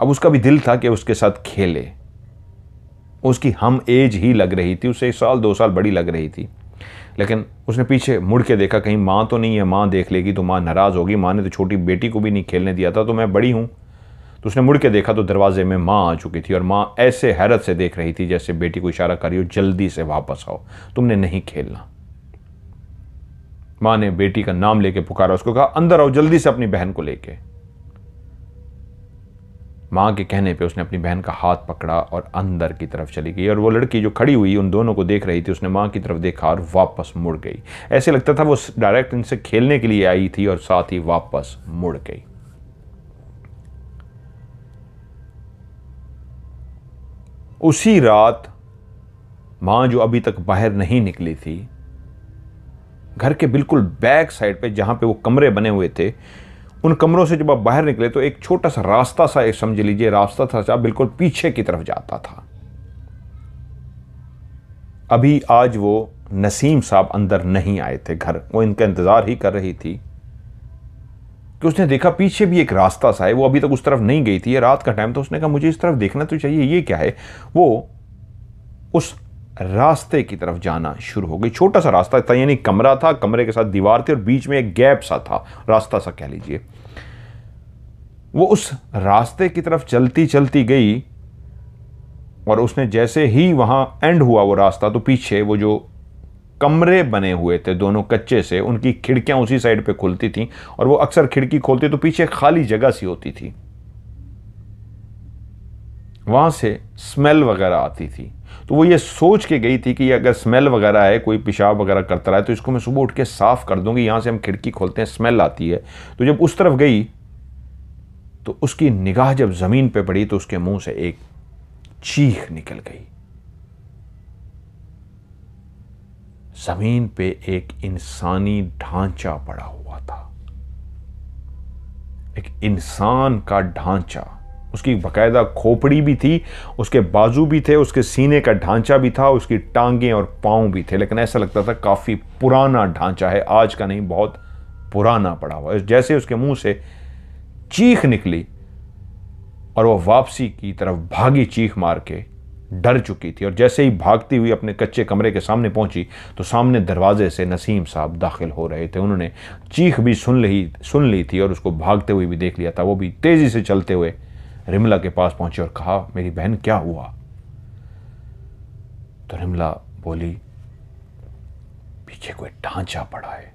अब उसका भी दिल था कि उसके साथ खेले। उसकी हम एज ही लग रही थी, उसे एक साल, दो साल बड़ी लग रही थी। लेकिन उसने पीछे मुड़ के देखा, कहीं माँ तो नहीं है, माँ देख लेगी तो माँ नाराज़ होगी, माँ ने तो छोटी बेटी को भी नहीं खेलने दिया था तो मैं बड़ी हूँ। तो उसने मुड़ के देखा तो दरवाजे में माँ आ चुकी थी और माँ ऐसे हैरत से देख रही थी जैसे बेटी को इशारा करी हो, जल्दी से वापस आओ, तुमने नहीं खेलना। माँ ने बेटी का नाम लेके पुकारा, उसको कहा, अंदर आओ, जल्दी से अपनी बहन को लेके। माँ के कहने पे उसने अपनी बहन का हाथ पकड़ा और अंदर की तरफ़ चली गई और वो लड़की जो खड़ी हुई उन दोनों को देख रही थी, उसने माँ की तरफ़ देखा और वापस मुड़ गई। ऐसे लगता था वो डायरेक्ट इनसे खेलने के लिए आई थी और साथ ही वापस मुड़ गई। उसी रात माँ जो अभी तक बाहर नहीं निकली थी, घर के बिल्कुल बैक साइड पे जहाँ पे वो कमरे बने हुए थे उन कमरों से जब आप बाहर निकले तो एक छोटा सा रास्ता सा समझ लीजिए, रास्ता था बिल्कुल पीछे की तरफ़ जाता था। अभी आज वो नसीम साहब अंदर नहीं आए थे घर। वो इनका इंतज़ार ही कर रही थी कि उसने देखा पीछे भी एक रास्ता सा है। वो अभी तक उस तरफ़ नहीं गई थी। रात का टाइम तो उसने कहा, मुझे इस तरफ़ देखना तो चाहिए। ये क्या है? वो उस रास्ते की तरफ़ जाना शुरू हो गई। छोटा सा रास्ता था, यानी कमरा था, कमरे के साथ दीवार थी और बीच में एक गैप सा था, रास्ता सा कह लीजिए। वो उस रास्ते की तरफ़ चलती चलती गई और उसने जैसे ही वहाँ एंड हुआ वो रास्ता तो पीछे वो जो कमरे बने हुए थे दोनों कच्चे से, उनकी खिड़कियाँ उसी साइड पे खुलती थी और वो अक्सर खिड़की खोलती तो पीछे खाली जगह सी होती थी। वहाँ से स्मेल वगैरह आती थी। तो वो ये सोच के गई थी कि अगर स्मेल वगैरह है कोई पेशाब वगैरह करता रहा है तो इसको मैं सुबह उठ के साफ़ कर दूँगी। यहाँ से हम खिड़की खोलते हैं स्मेल आती है। तो जब उस तरफ़ गई तो उसकी निगाह जब ज़मीन पे पड़ी तो उसके मुँह से एक चीख निकल गई। ज़मीन पे एक इंसानी ढांचा पड़ा हुआ था। एक इंसान का ढांचा उसकी बकायदा खोपड़ी भी थी, उसके बाजू भी थे, उसके सीने का ढांचा भी था, उसकी टांगें और पाँव भी थे। लेकिन ऐसा लगता था काफ़ी पुराना ढांचा है, आज का नहीं, बहुत पुराना पड़ा हुआ जैसे उसके मुँह से चीख निकली और वह वापसी की तरफ़ भागी चीख मार के डर चुकी थी। और जैसे ही भागती हुई अपने कच्चे कमरे के सामने पहुँची तो सामने दरवाजे से नसीम साहब दाखिल हो रहे थे। उन्होंने चीख भी सुन ली सुन ली थी और उसको भागते हुए भी देख लिया था। वो भी तेज़ी से चलते हुए रिमला के पास पहुँचे और कहा, मेरी बहन, क्या हुआ? तो रिमला बोली, पीछे कोई ढांचा पड़ा है।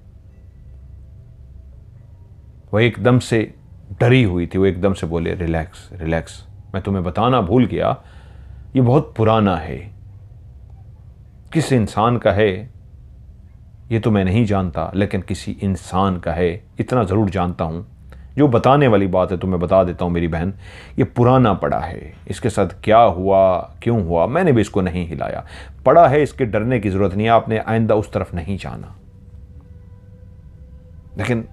वह एकदम से डरी हुई थी, वो एकदम से बोले, रिलैक्स रिलैक्स, मैं तुम्हें बताना भूल गया, ये बहुत पुराना है। किस इंसान का है, ये तो मैं नहीं जानता, लेकिन किसी इंसान का है, इतना ज़रूर जानता हूँ। जो बताने वाली बात है तो मैं बता देता हूँ मेरी बहन, ये पुराना पड़ा है। इसके साथ क्या हुआ, क्यों हुआ, मैंने भी इसको नहीं हिलाया। पड़ा है, इसके डरने की ज़रूरत नहीं आपने आइंदा उस तरफ़ नहीं जाना। लेकिन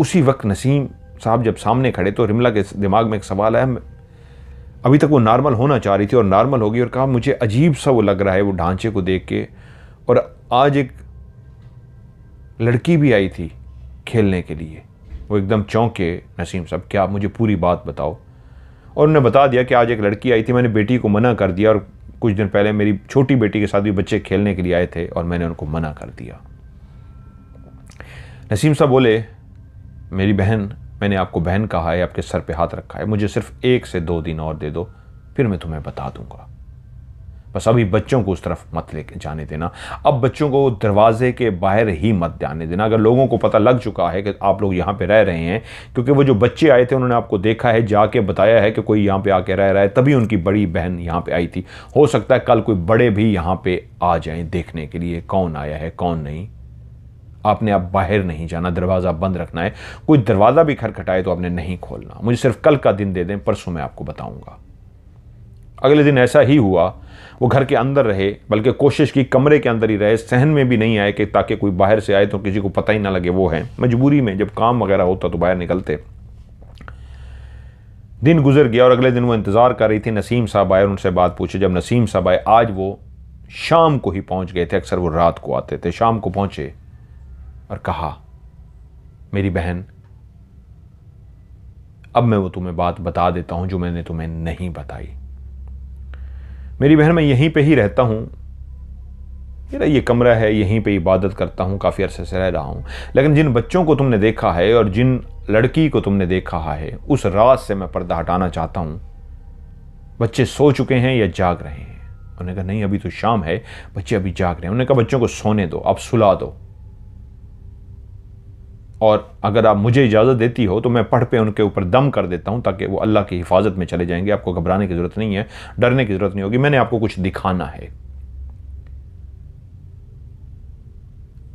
उसी वक्त नसीम साहब जब सामने खड़े तो रिमला के दिमाग में एक सवाल है अभी तक वो नॉर्मल होना चाह रही थी और नॉर्मल होगी और कहा, मुझे अजीब सा वो लग रहा है वो ढांचे को देख के। और आज एक लड़की भी आई थी खेलने के लिए। वो एकदम चौंके, नसीम साहब क्या आप मुझे पूरी बात बताओ। और उन्होंने बता दिया कि आज एक लड़की आई थी, मैंने बेटी को मना कर दिया और कुछ दिन पहले मेरी छोटी बेटी के साथ भी बच्चे खेलने के लिए आए थे और मैंने उनको मना कर दिया। नसीम साहब बोले, मेरी बहन, मैंने आपको बहन कहा है, आपके सर पे हाथ रखा है, मुझे सिर्फ़ एक से दो दिन और दे दो, फिर मैं तुम्हें बता दूँगा। बस अभी बच्चों को उस तरफ़ मत ले जाने देना। अब बच्चों को दरवाजे के बाहर ही मत जाने देना। अगर लोगों को पता लग चुका है कि आप लोग यहाँ पे रह रहे हैं, क्योंकि वो जो बच्चे आए थे, उन्होंने आपको देखा है, जाके बताया है कि कोई यहाँ पे आके रह रहा है, तभी उनकी बड़ी बहन यहाँ पे आई थी। हो सकता है कल कोई बड़े भी यहाँ पे आ जाएँ देखने के लिए। कौन आया है, कौन नहीं? आपने अब बाहर नहीं जाना, दरवाज़ा बंद रखना है। कोई दरवाज़ा भी खटखटाए तो आपने नहीं खोलना। मुझे सिर्फ़ कल का दिन दे दें, परसों मैं आपको बताऊँगा। अगले दिन ऐसा ही हुआ वो घर के अंदर रहे, बल्कि कोशिश की कमरे के अंदर ही रहे, सहन में भी नहीं आए कि ताकि कोई बाहर से आए तो किसी को पता ही ना लगे, वो है। मजबूरी में जब काम वगैरह होता तो बाहर निकलते। दिन गुजर गया और अगले दिन वो इंतज़ार कर रही थी, नसीम साहब आए और उनसे बात पूछी। जब नसीम साहब आए, आज वो शाम को ही पहुँच गए थे, अक्सर वो रात को आते थे। शाम को पहुँचे और कहा, मेरी बहन, अब मैं वो तुम्हें बात बता देता हूँ जो मैंने तुम्हें नहीं बताई। मेरी बहन, मैं यहीं पे ही रहता हूँ। मेरा ये कमरा है, यहीं पे इबादत करता हूँ, काफ़ी अरसे से रह रहा हूँ। लेकिन जिन बच्चों को तुमने देखा है और जिन लड़की को तुमने देखा है, उस रात से मैं पर्दा हटाना चाहता हूँ। बच्चे सो चुके हैं या जाग रहे हैं। उन्होंने कहा, नहीं, अभी तो शाम है, बच्चे अभी जाग रहे हैं। उन्होंने कहा, बच्चों को सोने दो, आप सुला दो। और अगर आप मुझे इजाज़त देती हो तो मैं पढ़ पे उनके ऊपर दम कर देता हूँ, ताकि वो अल्लाह की हिफाजत में चले जाएँगे। आपको घबराने की ज़रूरत नहीं है, डरने की ज़रूरत नहीं होगी। मैंने आपको कुछ दिखाना है।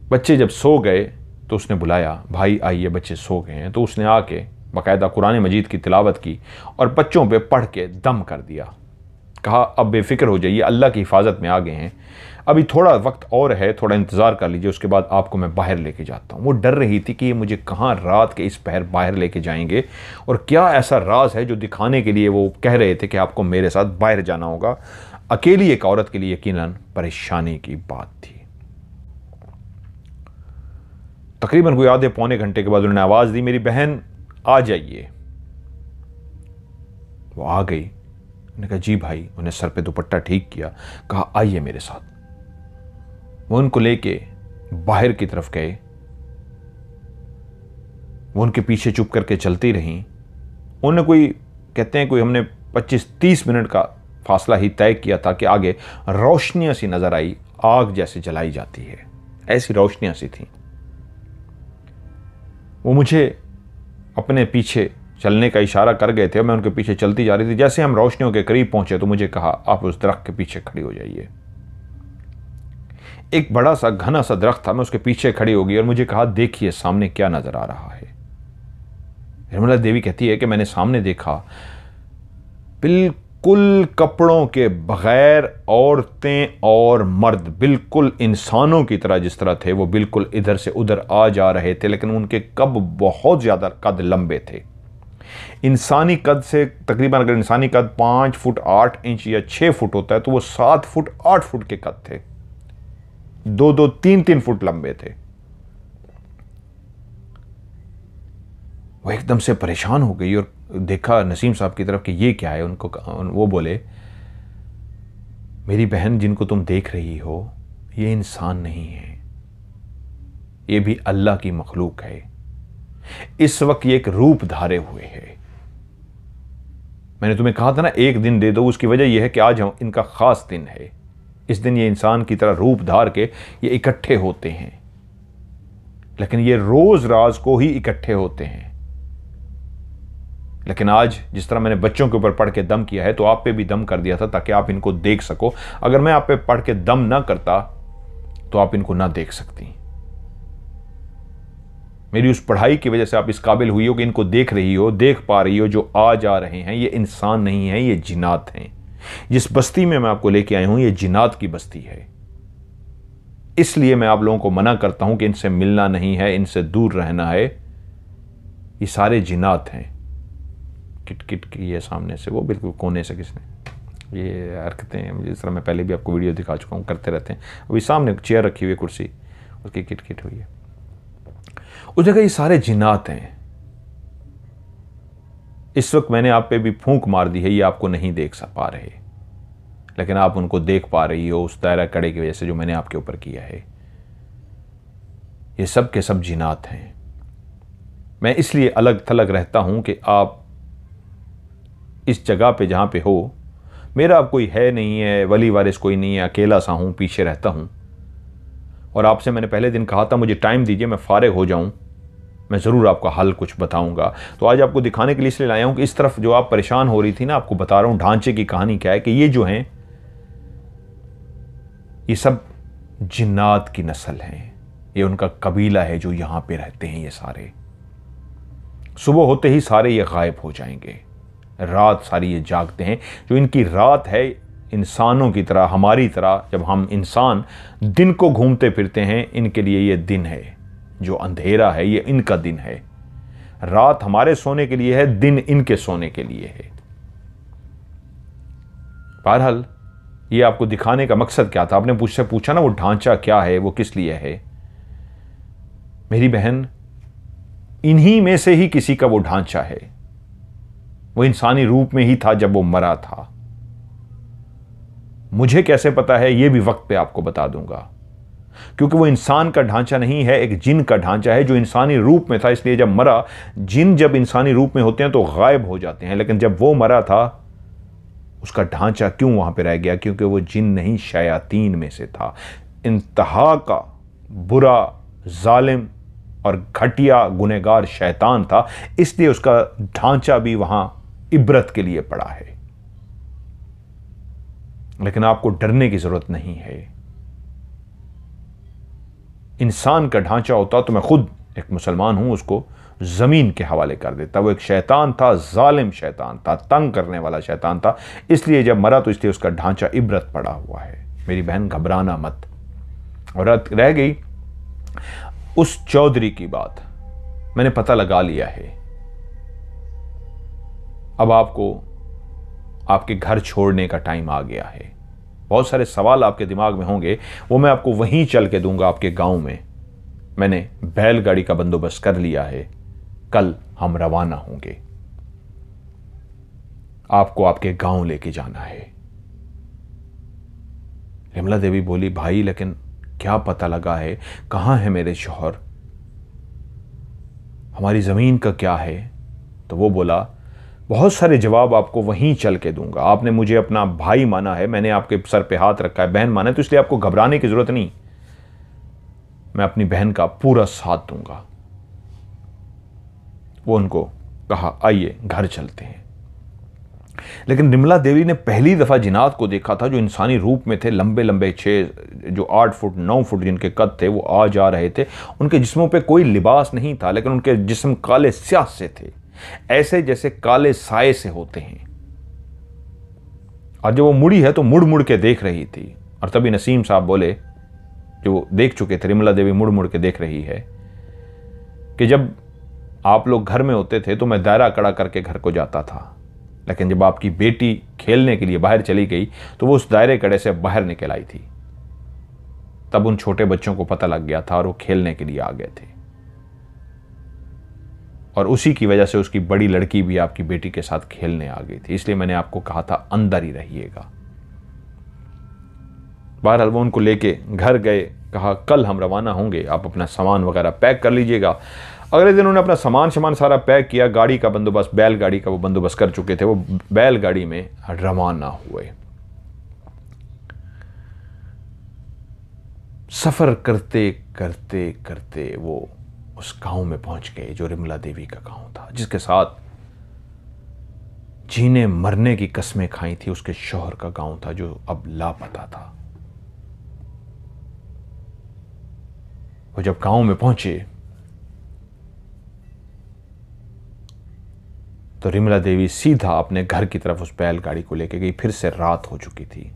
बच्चे जब सो गए तो उसने बुलाया, भाई, आइए, बच्चे सो गए हैं। तो उसने आके बाकायदा कुरान मजीद की तिलावत की और बच्चों पे पढ़ के दम कर दिया। कहा, अब बेफिक्र हो जाइए, अल्लाह की हिफाजत में आ गए हैं। अभी थोड़ा वक्त और है, थोड़ा इंतज़ार कर लीजिए, उसके बाद आपको मैं बाहर लेके जाता हूँ। वो डर रही थी कि ये मुझे कहाँ रात के इस पहर बाहर लेके जाएँगे और क्या ऐसा राज है जो दिखाने के लिए वो कह रहे थे कि आपको मेरे साथ बाहर जाना होगा। अकेली एक औरत के लिए यकीन परेशानी की बात थी। तकरीबन कोई आधे पौने घंटे के बाद उन्होंने आवाज़ दी, मेरी बहन, आ जाइए। वो आ गई। उन्होंने कहा, जी भाई। उन्हें सर पे दुपट्टा ठीक किया। कहा, आइए मेरे साथ। वो उनको लेके बाहर की तरफ़ गए। वो उनके पीछे चुप करके चलती रहीं। उन्होंने कोई, कहते हैं कोई हमने 25-30 मिनट का फासला ही तय किया था कि आगे रोशनियाँ सी नज़र आई, आग जैसे जलाई जाती है। ऐसी रोशनियाँ सी थी। वो मुझे अपने पीछे चलने का इशारा कर गए थे मैं उनके पीछे चलती जा रही थी। जैसे हम रोशनियों के करीब पहुँचे तो मुझे कहा, आप उस दरख्त के पीछे खड़ी हो जाइए। एक बड़ा सा घना सा दरख्त था, मैं उसके पीछे खड़ी हो गई और मुझे कहा, देखिए, सामने क्या नज़र आ रहा है? निर्मला देवी कहती है कि मैंने सामने देखा, बिल्कुल कपड़ों के बगैर औरतें और मर्द, बिल्कुल इंसानों की तरह जिस तरह थे, वो बिल्कुल इधर से उधर आ जा रहे थे, लेकिन उनके कब बहुत ज़्यादा कद लंबे थे। इंसानी कद से तकरीबन अगर इंसानी कद पाँच फुट आठ इंच या छः फुट होता है तो वो सात फुट, आठ फुट के कद थे। दो दो तीन तीन फुट लंबे थे। वो एकदम से परेशान हो गई और देखा नसीम साहब की तरफ़ कि ये क्या है, उनको वो बोले, मेरी बहन जिनको तुम देख रही हो, ये इंसान नहीं है। ये भी अल्लाह की मखलूक है। इस वक्त ये एक रूप धारे हुए है। मैंने तुम्हें कहा था ना, एक दिन दे दो, उसकी वजह यह है कि आज हम इनका खास दिन है। इस दिन ये इंसान की तरह रूप धार के ये इकट्ठे होते हैं। लेकिन ये रोज राज को ही इकट्ठे होते हैं। लेकिन आज जिस तरह मैंने बच्चों के ऊपर पढ़ के दम किया है तो आप पे भी दम कर दिया था ताकि आप इनको देख सको। अगर मैं आप पे पढ़ के दम ना करता तो आप इनको ना देख सकती। मेरी उस पढ़ाई की वजह से आप इस काबिल हुई हो कि इनको देख रही हो, देख पा रही हो जो आज आ रहे हैं। ये इंसान नहीं है, ये जिनात हैं। जिस बस्ती में मैं आपको लेके आया हूँ, ये जिनात की बस्ती है। इसलिए मैं आप लोगों को मना करता हूँ कि इनसे मिलना नहीं है, इनसे दूर रहना है। ये सारे जिनात हैं। किट किट की है सामने से, वो बिल्कुल कोने से किसने? ये हरकतें हैं। जिस तरह मैं पहले भी आपको वीडियो दिखा चुका हूँ, करते रहते हैं। अभी सामने चेयर रखी हुई है कुर्सी, उसकी किट किट हुई है। उस जगह ये सारे जिनात हैं। इस वक्त मैंने आप पे भी फूंक मार दी है, ये आपको नहीं देख सा, पा रहे। लेकिन आप उनको देख पा रही हो उस दायरा कड़े की वजह से जो मैंने आपके ऊपर किया है। ये सब के सब जिनात हैं। मैं इसलिए अलग थलग रहता हूँ कि आप इस जगह पे जहाँ पे हो, मेरा अब कोई है नहीं है, वली वारिस कोई नहीं है, अकेला सा हूँ, पीछे रहता हूँ। और आपसे मैंने पहले दिन कहा था, मुझे टाइम दीजिए, मैं फारग हो जाऊँ। मैं ज़रूर आपका हल कुछ बताऊँगा। तो आज आपको दिखाने के लिए इसलिए लाया हूँ कि इस तरफ़ जो आप परेशान हो रही थी ना, आपको बता रहा हूँ, ढांचे की कहानी क्या है कि ये जो हैं, ये सब जिन्नात की नस्ल हैं। ये उनका कबीला है जो यहाँ पे रहते हैं ये सारे। सुबह होते ही सारे ये गायब हो जाएँगे। रात सारी ये जागते हैं। जो इनकी रात है, इंसानों की तरह, हमारी तरह, जब हम इंसान दिन को घूमते फिरते हैं, इनके लिए ये दिन है। जो अंधेरा है, ये इनका दिन है। रात हमारे सोने के लिए है, दिन इनके सोने के लिए है। बहरहाल, ये आपको दिखाने का मकसद क्या था? आपने मुझसे पूछा ना, वो ढांचा क्या है, वो किस लिए है? मेरी बहन, इन्हीं में से ही किसी का वो ढांचा है। वो इंसानी रूप में ही था जब वो मरा था। मुझे कैसे पता है, ये भी वक्त पे आपको बता दूँगा। क्योंकि वो इंसान का ढांचा नहीं है, एक जिन का ढांचा है जो इंसानी रूप में था। इसलिए जब मरा, जिन जब इंसानी रूप में होते हैं तो गायब हो जाते हैं। लेकिन जब वो मरा था, उसका ढांचा क्यों वहाँ पर रह गया? क्योंकि वो जिन नहीं, शयातीन में से था। इंतहा का बुरा, जालिम और घटिया गुनेगार शैतान था। इसलिए उसका ढांचा भी वहाँ इबरत के लिए पड़ा है। लेकिन आपको डरने की ज़रूरत नहीं है। इंसान का ढांचा होता तो मैं खुद एक मुसलमान हूँ, उसको ज़मीन के हवाले कर देता। वो एक शैतान था, जालिम शैतान था, तंग करने वाला शैतान था। इसलिए जब मरा तो इसलिए उसका ढांचा इबरत पड़ा हुआ है। मेरी बहन, घबराना मत। और रह गई। उस चौधरी की बात मैंने पता लगा लिया है। अब आपको आपके घर छोड़ने का टाइम आ गया है। बहुत सारे सवाल आपके दिमाग में होंगे, वो मैं आपको वहीं चल के दूँगा आपके गाँव में। मैंने बैलगाड़ी का बंदोबस्त कर लिया है। कल हम रवाना होंगे। आपको आपके गाँव लेके जाना है। विमला देवी बोली, भाई, लेकिन क्या पता लगा है, कहाँ है मेरे शोहर? हमारी ज़मीन का क्या है? तो वो बोला बहुत सारे जवाब आपको वहीं चल के दूँगा। आपने मुझे अपना भाई माना है, मैंने आपके सर पे हाथ रखा है, बहन माना है तो इसलिए आपको घबराने की ज़रूरत नहीं। मैं अपनी बहन का पूरा साथ दूँगा। वो उनको कहा, आइए, घर चलते हैं। लेकिन निर्मला देवी ने पहली दफ़ा जिनात को देखा था, जो इंसानी रूप में थे लंबे लंबे छः जो आठ फुट, नौ फुट जिनके कद थे, वो आ जा रहे थे। उनके जिस्मों पे कोई लिबास नहीं था, लेकिन उनके जिस्म काले स्याह से थे। ऐसे जैसे काले साए से होते हैं। और जब वो मुड़ी है तो मुड़ मुड़ के देख रही थी। और तभी नसीम साहब बोले, जो देख चुके थे, रिमला देवी मुड़ मुड़ के देख रही है, कि जब आप लोग घर में होते थे तो मैं दायरा कड़ा करके घर को जाता था। लेकिन जब आपकी बेटी खेलने के लिए बाहर चली गई तो वो उस दायरे कड़े से बाहर निकल आई थी। तब उन छोटे बच्चों को पता लग गया था और वो खेलने के लिए आ गए थे। और उसी की वजह से उसकी बड़ी लड़की भी आपकी बेटी के साथ खेलने आ गई थी। इसलिए मैंने आपको कहा था, अंदर ही रहिएगा। बहरहाल वो उनको लेके घर गए, कहा, कल हम रवाना होंगे, आप अपना सामान वगैरह पैक कर लीजिएगा। अगले दिन उन्होंने अपना सामान सामान सारा पैक किया। गाड़ी का बंदोबस्त, बैलगाड़ी का वो बंदोबस्त कर चुके थे। वो बैलगाड़ी में रवाना हुए। सफ़र करते करते करते वो उस गाँव में पहुँच गए जो रिमला देवी का गाँव था, जिसके साथ जीने मरने की कस्में खाई थी, उसके शोहर का गाँव था, जो अब लापता था। वो जब गाँव में पहुँचे तो रिमला देवी सीधा अपने घर की तरफ़ उस बैलगाड़ी को लेके गई, फिर से रात हो चुकी थी।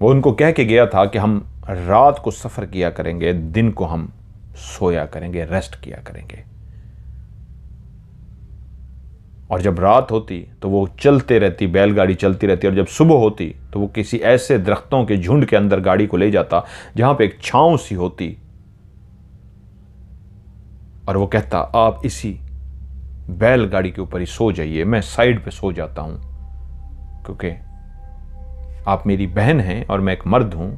वो उनको कह के गया था कि हम रात को सफ़र किया करेंगे, दिन को हम सोया करेंगे रेस्ट किया करेंगे। और जब रात होती तो वो चलते रहती, बैलगाड़ी चलती रहती, और जब सुबह होती तो वो किसी ऐसे दरख्तों के झुंड के अंदर गाड़ी को ले जाता, जहाँ पे एक छांव सी होती। और वो कहता, आप इसी बैलगाड़ी के ऊपर ही सो जाइए, मैं साइड पे सो जाता हूँ, क्योंकि आप मेरी बहन हैं और मैं एक मर्द हूँ,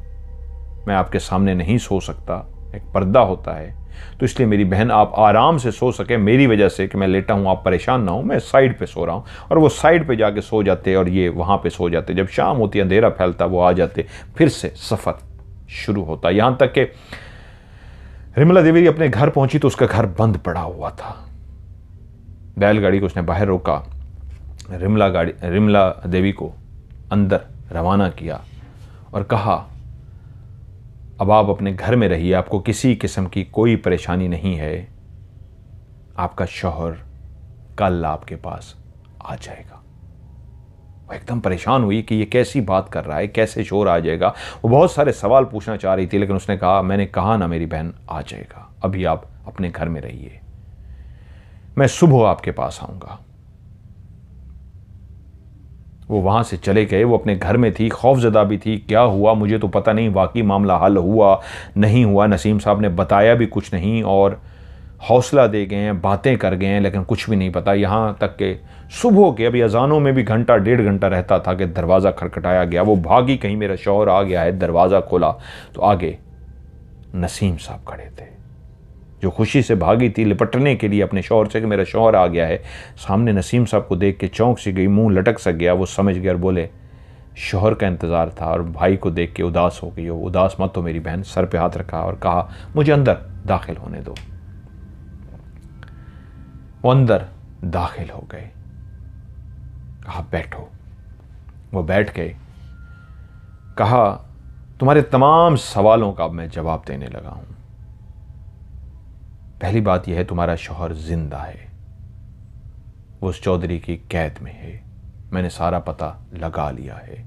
मैं आपके सामने नहीं सो सकता। एक पर्दा होता है। तो इसलिए मेरी बहन आप आराम से सो सके, मेरी वजह से कि मैं लेटा हूँ, आप परेशान ना हो, मैं साइड पे सो रहा हूँ। और वो साइड पे जाके सो जाते और ये वहाँ पे सो जाते। जब शाम होती, अंधेरा फैलता, वो आ जाते। फिर से सफ़र शुरू होता। यहाँ तक कि रिमला देवी अपने घर पहुँची तो उसका घर बंद पड़ा हुआ था। बैलगाड़ी को उसने बाहर रोका। रिमला गाड़ी, रिमला देवी को अंदर रवाना किया और कहा अब आप अपने घर में रहिए, आपको किसी किस्म की कोई परेशानी नहीं है। आपका शोहर कल आपके पास आ जाएगा। वो एकदम परेशान हुई कि ये कैसी बात कर रहा है, कैसे शोर आ जाएगा। वो बहुत सारे सवाल पूछना चाह रही थी, लेकिन उसने कहा, मैंने कहा ना, मेरी बहन आ जाएगा। अभी आप अपने घर में रहिए। मैं सुबह आपके पास आऊँगा। वो वहाँ से चले गए, वो अपने घर में थी, खौफजदा भी थी। क्या हुआ? मुझे तो पता नहीं, वाकई मामला हल हुआ, नहीं हुआ। नसीम साहब ने बताया भी कुछ नहीं और हौसला दे गए हैं, बातें कर गए हैं, लेकिन कुछ भी नहीं पता। यहाँ तक के सुबह के, अभी अजानों में भी घंटा, डेढ़ घंटा रहता था कि दरवाज़ा खटखटाया गया। वो भागी कहीं मेरा शौहर आ गया है, दरवाज़ा खोला। तो आगे नसीम साहब खड़े थे। जो खुशी से भागी थी, लिपटने के लिए अपने शौहर से कि मेरा शौहर आ गया है। सामने नसीम साहब को देख के चौंक सी गई, मुँह लटक सा गया, वो समझ गया और बोले, शोहर का इंतज़ार था। और भाई को देख के उदास हो गई उदास मत हो मेरी बहन। सर पे हाथ रखा और कहा, मुझे अंदर दाखिल होने दो। वो अंदर दाखिल हो गए। कहा, बैठो। वो बैठ गए। कहा, तुम्हारे तमाम सवालों का मैं जवाब देने लगा हूँ। पहली बात यह है, तुम्हारा शोहर ज़िंदा है। वो उस चौधरी की कैद में है। मैंने सारा पता लगा लिया है।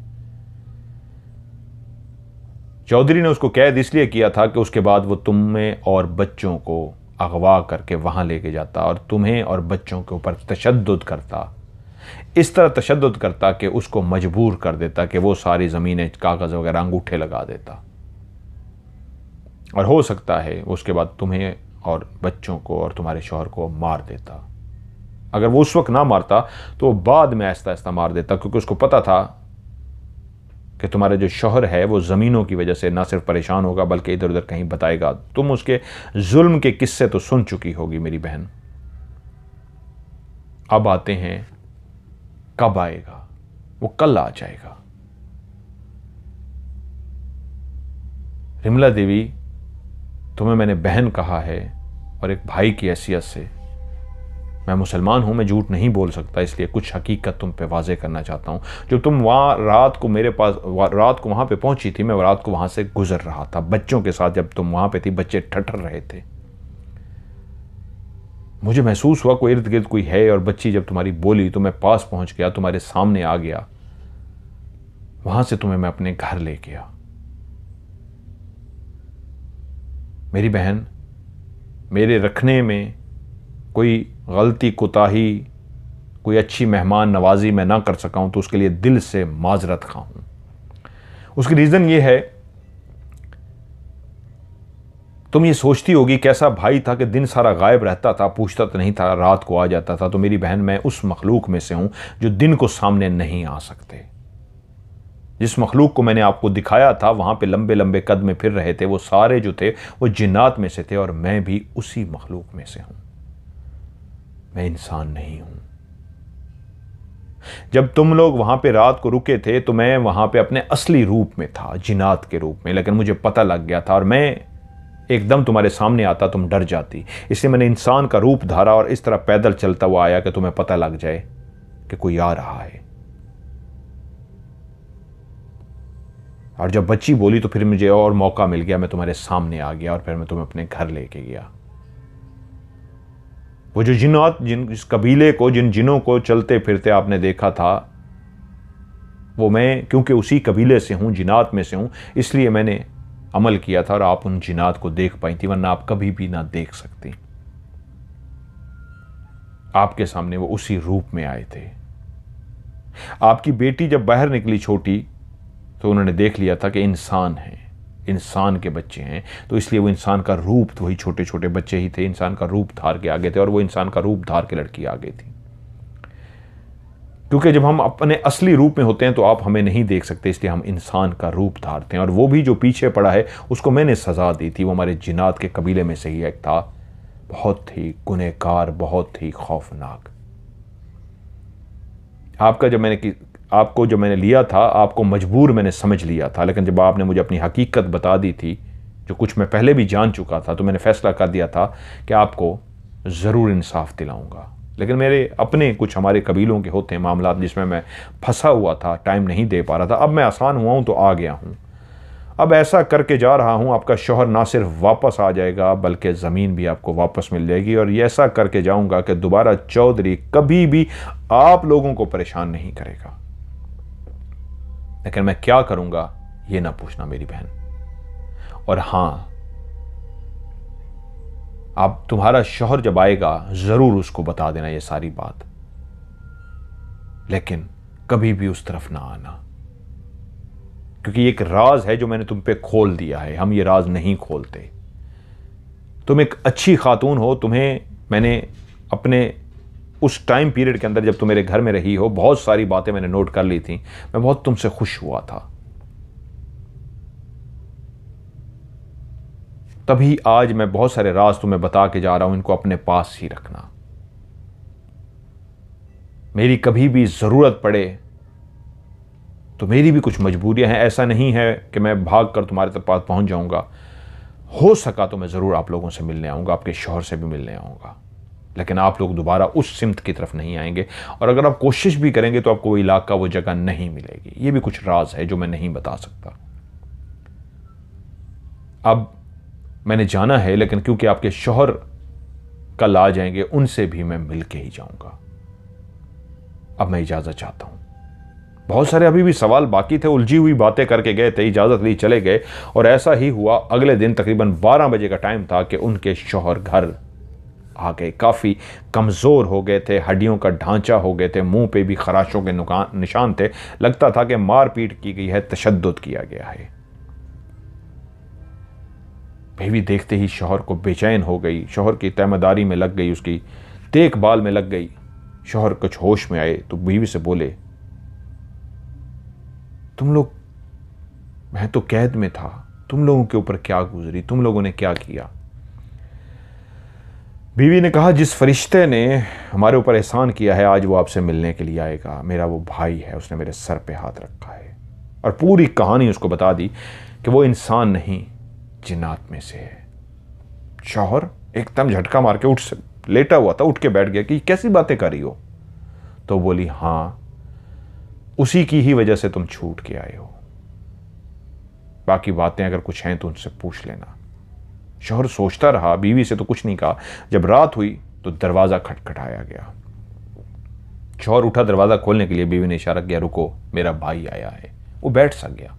चौधरी ने उसको कैद इसलिए किया था कि उसके बाद वो तुम्हें और बच्चों को अगवा करके वहाँ लेके जाता और तुम्हें और बच्चों के ऊपर तशद करता। इस तरह तशद करता कि उसको मजबूर कर देता कि वो सारी ज़मीनें, कागज़ वगैरह अंगूठे लगा देता। और हो सकता है उसके बाद तुम्हें और बच्चों को और तुम्हारे शोहर को मार देता। अगर वो उस वक्त ना मारता तो बाद में आहिस्ता आहिस्ता मार देता, क्योंकि उसको पता था कि तुम्हारे जो शोहर है, वो ज़मीनों की वजह से ना सिर्फ़ परेशान होगा, बल्कि इधर उधर कहीं बताएगा। तुम उसके जुल्म के किस्से तो सुन चुकी होगी, मेरी बहन। अब आते हैं, कब आएगा? वो कल आ जाएगा। रिमला देवी तुम्हें मैंने बहन कहा है और एक भाई की हैसियत से। मैं मुसलमान हूँ, मैं झूठ नहीं बोल सकता, इसलिए कुछ हकीकत तुम पे वाजे करना चाहता हूँ। जब तुम वहाँ रात को मेरे पास रात को वहाँ पे पहुँची थी, मैं रात को वहाँ से गुजर रहा था, बच्चों के साथ जब तुम वहाँ पे थी, बच्चे ठठर रहे थे। मुझे महसूस हुआ कोई इर्द गिर्द कोई है और बच्ची जब तुम्हारी बोली तो मैं पास पहुँच गया, तुम्हारे सामने आ गया। वहाँ से तुम्हें मैं अपने घर ले गया। मेरी बहन, मेरे रखने में कोई गलती, कोताही, कोई अच्छी मेहमान, नवाजी मैं ना कर सका हूँ तो उसके लिए दिल से माजरत खा उसकी रीज़न ये है, तुम ये सोचती होगी, कैसा भाई था कि दिन सारा गायब रहता था, पूछता तो नहीं था, रात को आ जाता था तो मेरी बहन, मैं उस मखलूक में से हूँ, जो दिन को सामने नहीं आ सकते। जिस मखलूक को मैंने आपको दिखाया था, वहाँ पे लंबे लंबे कद में फिर रहे थे, वो सारे जो थे, वो जिन्नात में से थे और मैं भी उसी मखलूक में से हूँ। मैं इंसान नहीं हूँ। जब तुम लोग वहाँ पे रात को रुके थे तो मैं वहाँ पे अपने असली रूप में था जिनात के रूप में। लेकिन मुझे पता लग गया था और मैं एकदम तुम्हारे सामने आता, तुम डर जाती। इसलिए मैंने इंसान का रूप धारा और इस तरह पैदल चलता हुआ आया कि तुम्हें पता लग जाए कि कोई आ रहा है। और जब बच्ची बोली तो फिर मुझे और मौका मिल गया, मैं तुम्हारे सामने आ गया और फिर मैं तुम्हें अपने घर लेके गया। वो जो जिनात जिन इस कबीले को, जिन जिनों को चलते फिरते आपने देखा था, वो मैं क्योंकि उसी कबीले से हूँ, जिनात में से हूँ, इसलिए मैंने अमल किया था और आप उन जिनात को देख पाई थी, वरना आप कभी भी ना देख सकती। आपके सामने वो उसी रूप में आए थे। आपकी बेटी जब बाहर निकली छोटी तो उन्होंने देख लिया था कि इंसान है, इंसान के बच्चे हैं। तो इसलिए वो इंसान का रूप तो वही छोटे छोटे बच्चे ही थे, इंसान का रूप धार के आगे थे और वो इंसान का रूप धार के लड़की आगे थी। क्योंकि जब हम अपने असली रूप में होते हैं तो आप हमें नहीं देख सकते, इसलिए हम इंसान का रूप धारते हैं। और वो भी जो पीछे पड़ा है, उसको मैंने सज़ा दी थी। वो हमारे जिनात के कबीले में से ही एक था। बहुत ही गुनहकार बहुत ही खौफनाक। आपका जब मैंने आपको जो मैंने लिया था, आपको मजबूर मैंने समझ लिया था। लेकिन जब आपने मुझे अपनी हकीकत बता दी थी, जो कुछ मैं पहले भी जान चुका था तो मैंने फैसला कर दिया था कि आपको ज़रूर इंसाफ दिलाऊँगा। लेकिन मेरे अपने कुछ हमारे कबीलों के होते हैं मामला जिसमें मैं फंसा हुआ था, टाइम नहीं दे पा रहा था। अब मैं आसान हुआ हूँ तो आ गया हूँ। अब ऐसा करके जा रहा हूँ, आपका शोहर ना सिर्फ़ वापस आ जाएगा, बल्कि ज़मीन भी आपको वापस मिल जाएगी। और ये ऐसा करके जाऊँगा कि दोबारा चौधरी कभी भी आप लोगों को परेशान नहीं करेगा। लेकिन मैं क्या करूँगा, ये ना पूछना मेरी बहन। और हाँ आप तुम्हारा शोहर जब आएगा, ज़रूर उसको बता देना ये सारी बात। लेकिन कभी भी उस तरफ़ ना आना। क्योंकि एक राज है जो मैंने तुम पे खोल दिया है, हम ये राज नहीं खोलते। तुम एक अच्छी खातून हो, तुम्हें मैंने अपने उस टाइम पीरियड के अंदर जब तुम मेरे घर में रही हो, बहुत सारी बातें मैंने नोट कर ली थी। मैं बहुत तुमसे खुश हुआ था। तभी आज मैं बहुत सारे राज तुम्हें बता के जा रहा हूँ, इनको अपने पास ही रखना। मेरी कभी भी ज़रूरत पड़े तो मेरी भी कुछ मजबूरियाँ हैं। ऐसा नहीं है कि मैं भाग कर तुम्हारे तक पास पहुँच जाऊँगा। हो सका तो मैं ज़रूर आप लोगों से मिलने आऊँगा, आपके शोहर से भी मिलने आऊँगा। लेकिन आप लोग दोबारा उस सिमत की तरफ़ नहीं आएँगे। और अगर आप कोशिश भी करेंगे तो आपको वो इलाका, वो जगह नहीं मिलेगी। ये भी कुछ राज है जो मैं नहीं बता सकता। अब मैंने जाना है, लेकिन क्योंकि आपके शोहर कल आ जाएँगे, उनसे भी मैं मिल के ही जाऊँगा। अब मैं इजाज़त चाहता हूँ। बहुत सारे अभी भी सवाल बाकी थे, उलझी हुई बातें करके गए थे, इजाज़त ली, चले गए। और ऐसा ही हुआ, अगले दिन तकरीबन 12 बजे का टाइम था कि उनके शोहर घर आ गए काफ़ी कमज़ोर हो गए थे, हड्डियों का ढांचा हो गए थे, मुँह पे भी खराशों के निशान थे। लगता था कि मारपीट की गई है तशद किया गया है। बीवी देखते ही शोहर को बेचैन हो गई। शोहर की तैमदारी में लग गई, उसकी देखभाल में लग गई। शोहर कुछ होश में आए तो बीवी से बोले, तुम लोग, मैं तो कैद में था। तुम लोगों के ऊपर क्या गुजरी? तुम लोगों ने क्या किया? बीवी ने कहा, जिस फरिश्ते ने हमारे ऊपर एहसान किया है, आज वो आपसे मिलने के लिए आएगा। मेरा वो भाई है, उसने मेरे सर पे हाथ रखा है। और पूरी कहानी उसको बता दी कि वो इंसान नहीं, जिन्नात में से है। शौहर एकदम झटका मार के उठ से, लेटा हुआ था, उठ के बैठ गया कि कैसी बातें कर रही हो? तो बोली, हाँ, उसी की ही वजह से तुम छूट के आए हो। बाकी बातें अगर कुछ हैं तो उनसे पूछ लेना। शोहर सोचता रहा, बीवी से तो कुछ नहीं कहा। जब रात हुई तो दरवाज़ा खटखटाया गया। शोहर उठा दरवाज़ा खोलने के लिए, बीवी ने इशारा किया, रुको, मेरा भाई आया है। वो बैठ सा गया।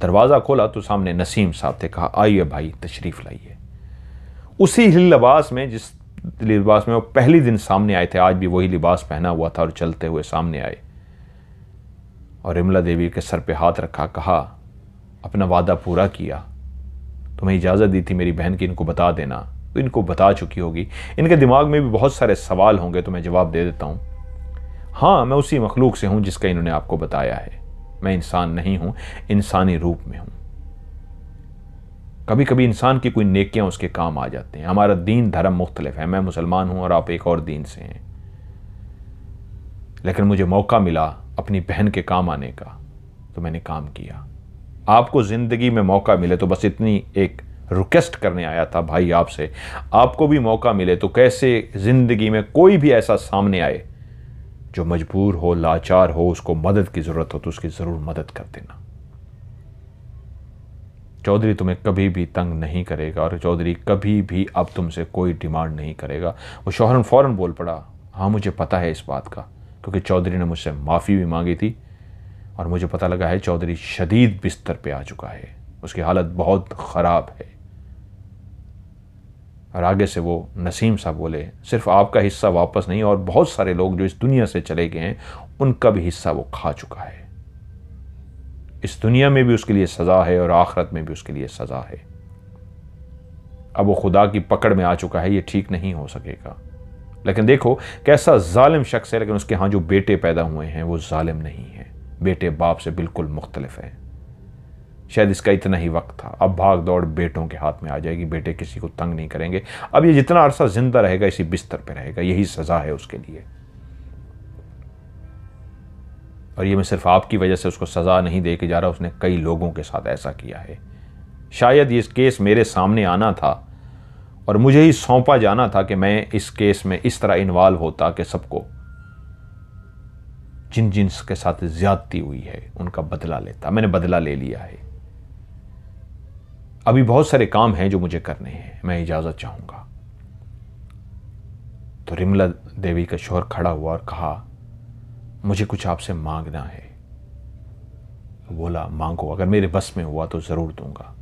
दरवाज़ा खोला तो सामने नसीम साहब थे, कहा, आइए भाई, तशरीफ़ लाइए। उसी ही लिबास में, जिस लिबास में वो पहले दिन सामने आए थे, आज भी वही लिबास पहना हुआ था और चलते हुए सामने आए। और इमला देवी के सर पे हाथ रखा, कहा, अपना वादा पूरा किया तुम्हें इजाज़त दी थी मेरी बहन की, इनको बता देना। तो इनको बता चुकी होगी। इनके दिमाग में भी बहुत सारे सवाल होंगे तो मैं जवाब दे देता हूँ। हाँ मैं उसी मखलूक से हूँ जिसका इन्होंने आपको बताया है। मैं इंसान नहीं हूँ, इंसानी रूप में हूँ। कभी कभी इंसान की कोई नेकियाँ उसके काम आ जाते हैं। हमारा दीन धर्म मुख्तलिफ़ है। मैं मुसलमान हूँ और आप एक और दीन से हैं। लेकिन मुझे मौका मिला अपनी बहन के काम आने का तो मैंने काम किया। आपको ज़िंदगी में मौका मिले तो बस इतनी एक रिक्वेस्ट करने आया था भाई आपसे। आपको भी मौका मिले तो कैसे ज़िंदगी में कोई भी ऐसा सामने आए जो मजबूर हो, लाचार हो, उसको मदद की ज़रूरत हो तो उसकी ज़रूर मदद कर देना। चौधरी तुम्हें कभी भी तंग नहीं करेगा और चौधरी कभी भी अब तुमसे कोई डिमांड नहीं करेगा। वो शौहरन फ़ौरन बोल पड़ा हाँ मुझे पता है इस बात का, क्योंकि चौधरी ने मुझसे माफ़ी भी मांगी थी और मुझे पता लगा है चौधरी शदीद बिस्तर पे आ चुका है। उसकी हालत बहुत ख़राब है। और आगे से वो नसीम साहब बोले, सिर्फ़ आपका हिस्सा वापस नहीं, और बहुत सारे लोग जो इस दुनिया से चले गए हैं, उनका भी हिस्सा वो खा चुका है। इस दुनिया में भी उसके लिए सज़ा है और आखरत में भी उसके लिए सज़ा है। अब वो खुदा की पकड़ में आ चुका है, ये ठीक नहीं हो सकेगा। लेकिन देखो, कैसा जालिम शख्स है, लेकिन उसके यहाँ जो बेटे पैदा हुए हैं, वो जालिम नहीं है। बेटे बाप से बिल्कुल मुख्तलिफ़ हैं। शायद इसका इतना ही वक्त था। अब भाग दौड़ बेटों के हाथ में आ जाएगी। बेटे किसी को तंग नहीं करेंगे। अब ये जितना अरसा ज़िंदा रहेगा, इसी बिस्तर पर रहेगा। यही सज़ा है उसके लिए। और ये मैं सिर्फ़ आपकी वजह से उसको सज़ा नहीं दे के जा रहा, उसने कई लोगों के साथ ऐसा किया है। शायद ये केस मेरे सामने आना था और मुझे ही सौंपा जाना था कि मैं इस केस में इस तरह इन्वॉल्व होता कि सबको जिन जिन के साथ ज्यादती हुई है, उनका बदला लेता। मैंने बदला ले लिया है। अभी बहुत सारे काम हैं जो मुझे करने हैं। मैं इजाज़त चाहूँगा। तो रिमला देवी का शोहर खड़ा हुआ और कहा, मुझे कुछ आपसे मांगना है। बोला, मांगो। अगर मेरे बस में हुआ तो ज़रूर दूँगा।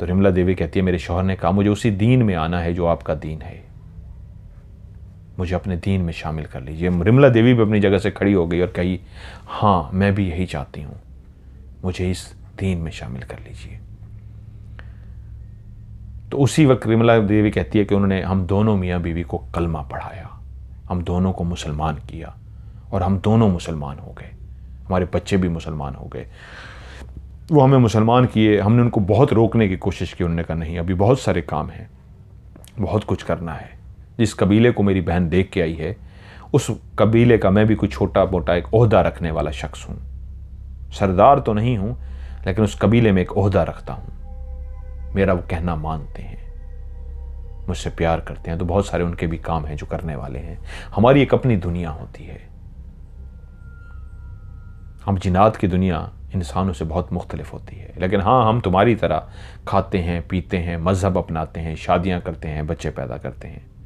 तो रिमला देवी कहती है, मेरे शोहर ने कहा, मुझे उसी दीन में आना है जो आपका दीन है। मुझे अपने दीन में शामिल कर लीजिए। रिमला देवी भी अपनी जगह से खड़ी हो गई और कही हाँ मैं भी यही चाहती हूँ। मुझे इस दीन में शामिल कर लीजिए। तो उसी वक्त रिमला देवी कहती है कि उन्होंने, हम दोनों मियाँ बीवी को कलमा पढ़ाया। हम दोनों को मुसलमान किया और हम दोनों मुसलमान हो गए। हमारे बच्चे भी मुसलमान हो गए। वो हमें मुसलमान किए। हमने उनको बहुत रोकने की कोशिश की। उन्होंने कहा, नहीं, अभी बहुत सारे काम हैं। बहुत कुछ करना है। जिस कबीले को मेरी बहन देख के आई है, उस कबीले का मैं भी कोई छोटा मोटा एक अहदा रखने वाला शख्स हूँ। सरदार तो नहीं हूँ, लेकिन उस कबीले में एक अहदा रखता हूँ। मेरा वो कहना मानते हैं। मुझसे प्यार करते हैं तो बहुत सारे उनके भी काम हैं जो करने वाले हैं। हमारी एक अपनी दुनिया होती है। हम जिनात की दुनिया इंसानों से बहुत मुख्तलिफ़ होती है। लेकिन हाँ हम तुम्हारी तरह खाते हैं, पीते हैं, मज़हब अपनाते हैं, शादियाँ करते हैं, बच्चे पैदा करते हैं।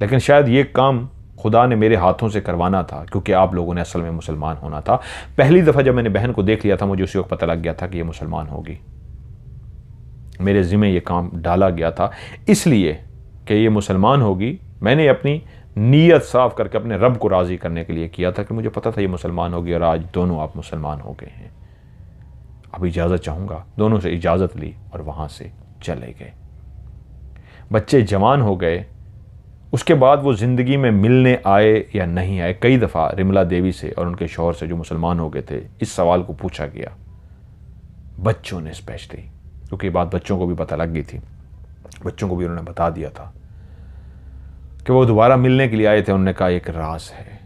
लेकिन शायद ये काम खुदा ने मेरे हाथों से करवाना था, क्योंकि आप लोगों ने असल में मुसलमान होना था। पहली दफ़ा जब मैंने बहन को देख लिया था, मुझे उसी वक्त पता लग गया था कि ये मुसलमान होगी। मेरे ज़िम्मे ये काम डाला गया था, इसलिए कि ये मुसलमान होगी, मैंने अपनी नीयत साफ़ करके, अपने रब को राज़ी करने के लिए किया था कि मुझे पता था ये मुसलमान होगी और आज दोनों आप मुसलमान हो गए हैं। अब इजाज़त चाहूँगा। दोनों से इजाज़त ली और वहाँ से चले गए। बच्चे जवान हो गए उसके बाद वो ज़िंदगी में मिलने आए या नहीं आए, कई दफ़ा रिमला देवी से और उनके शोहर से जो मुसलमान हो गए थे, इस सवाल को पूछा गया। बच्चों ने स्पेशली, क्योंकि बात बच्चों को भी पता लग गई थी। बच्चों को भी उन्होंने बता दिया था कि वो दोबारा मिलने के लिए आए थे, उन्होंने कहा, एक रास है।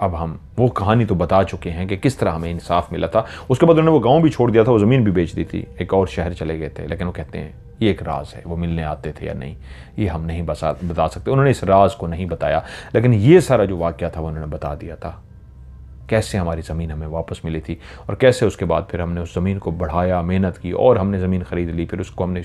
अब हम, वो कहानी तो बता चुके हैं कि किस तरह हमें इंसाफ मिला था। उसके बाद उन्होंने वो गाँव भी छोड़ दिया था, वो ज़मीन भी बेच दी थी। एक और शहर चले गए थे, लेकिन वो कहते हैं, ये एक राज है, वो मिलने आते थे या नहीं, ये हम नहीं बसा, बता सकते। उन्होंने इस राज को नहीं बताया, लेकिन ये सारा जो वाक्य था, वो उन्होंने बता दिया था। कैसे हमारी ज़मीन हमें वापस मिली थी, और कैसे उसके बाद फिर हमने उस ज़मीन को बढ़ाया, मेहनत की, और हमने ज़मीन ख़रीद ली, फिर उसको हमने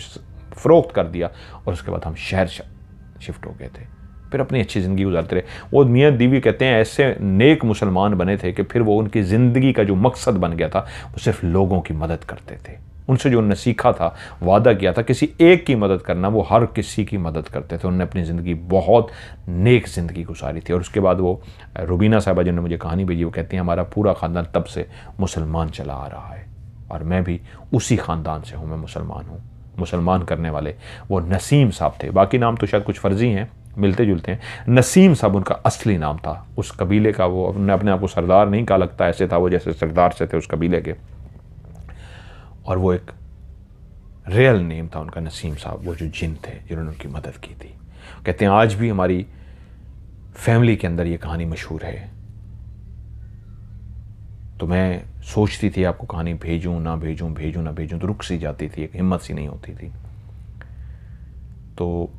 फ़रोख्त कर दिया, और उसके बाद हम शहर शिफ्ट हो गए थे। फिर अपनी अच्छी ज़िंदगी गुजारते रहे। वो मियाँ दीवी कहते हैं, ऐसे नेक मुसलमान बने थे कि फिर वो उनकी ज़िंदगी का जो मकसद बन गया था, वो सिर्फ़ लोगों की मदद करते थे। उनसे जो उन्होंने सीखा था, वादा किया था, किसी एक की मदद करना, वो हर किसी की मदद करते थे। उन्होंने अपनी ज़िंदगी, बहुत नेक ज़िंदगी गुजारी थी। और उसके बाद वो, रुबीना साहबा जिन्होंने मुझे कहानी भेजी, वो कहती हैं, हमारा पूरा ख़ानदान तब से मुसलमान चला आ रहा है। और मैं भी उसी ख़ानदान से हूँ, मैं मुसलमान हूँ। मुसलमान करने वाले वो नसीम साहब थे। बाकी नाम तो शायद कुछ फ़र्जी हैं। मिलते जुलते हैं। नसीम साहब उनका असली नाम था। उस कबीले का वो अपने अपने आप को सरदार नहीं कहा लगता, ऐसे था वो जैसे सरदार से थे उस कबीले के। और वो एक रियल नेम था उनका, नसीम साहब, वो जो जिन थे, जिन्होंने उनकी मदद की थी। कहते हैं, आज भी हमारी फैमिली के अंदर ये कहानी मशहूर है। तो मैं सोचती थी, आपको कहानी भेजूं, ना भेजूं भेजूं, ना भेजूं तो रुक सी जाती थी, एक हिम्मत सी नहीं होती थी। तो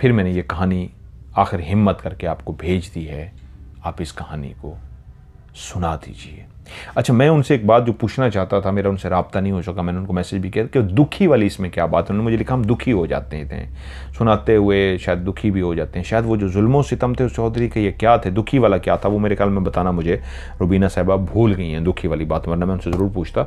फिर मैंने ये कहानी आखिर हिम्मत करके आपको भेज दी है आप इस कहानी को सुना दीजिए। अच्छा मैं उनसे एक बात जो पूछना चाहता था, मेरा उनसे रबता नहीं हो सका मैंने उनको मैसेज भी किया कि दुखी वाली इसमें क्या बात है? उन्होंने मुझे लिखा, हम दुखी हो जाते थे। सुनाते हुए शायद दुखी भी हो जाते हैं। शायद वो जो जुल्मो सितम थे, उस चौधरी के, ये क्या थे? दुखी वाला क्या था? वो मेरे ख्याल में बताना मुझे, रुबीना साहबा भूल गई हैं दुखी वाली बात, वरना मैं उनसे ज़रूर पूछता।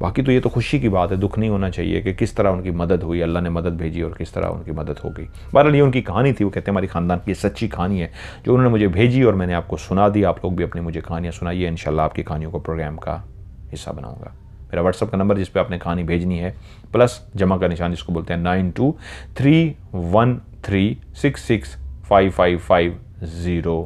बाकी तो ये तो खुशी की बात है, दुख नहीं होना चाहिए कि किस तरह उनकी मदद हुई, अल्लाह ने मदद भेजी और किस तरह उनकी मदद हो गई। बहरहाल ये उनकी कहानी थी, वो कहते हैं, हमारी ख़ानदान की सच्ची कहानी है, जो उन्होंने मुझे भेजी और मैंने आपको सुना दी, आप लोग भी अपनी मुझे कहानियाँ सुनाइए इन आपकी कहानियों को प्रोग्राम का हिस्सा बनाऊँगा। मेरा व्हाट्सअप का नंबर जिस पे आपने कहानी भेजनी है प्लस जमा का निशान जिसको बोलते हैं nine two three one three six six five five five zero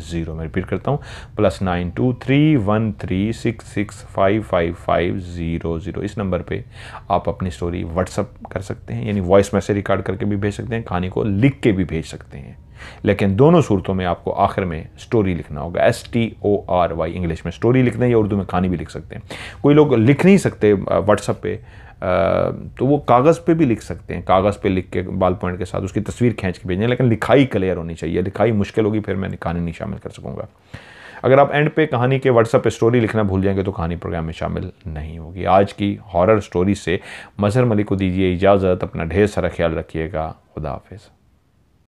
zero. मैं रिपीट करता हूँ। Plus nine two three one three six six five five five zero zero इस नंबर पे आप अपनी स्टोरी व्हाट्सअप कर सकते हैं, यानी वॉइस मैसेज रिकॉर्ड करके भी भेज सकते हैं, कहानी को लिख के भी भेज सकते हैं। लेकिन दोनों सूरतों में आपको आखिर में स्टोरी लिखना होगा। S T O R Y English में स्टोरी लिखना है या उर्दू में कहानी भी लिख सकते हैं। कोई लोग लिख नहीं सकते व्हाट्सअप पे तो वो कागज़ पे भी लिख सकते हैं। कागज़ पे लिख के बाल पॉइंट के साथ उसकी तस्वीर खींच के भेजें लेकिन लिखाई क्लियर होनी चाहिए। लिखाई मुश्किल होगी, फिर मैं कहानी नहीं शामिल कर सकूँगा। अगर आप एंड पे कहानी के व्हाट्सएप पे स्टोरी लिखना भूल जाएँगे तो कहानी प्रोग्राम में शामिल नहीं होगी। आज की हॉरर स्टोरी से मजहर मलिक को दीजिए इजाज़त, अपना ढेर सारा ख्याल रखिएगा। खुदा हाफिज़।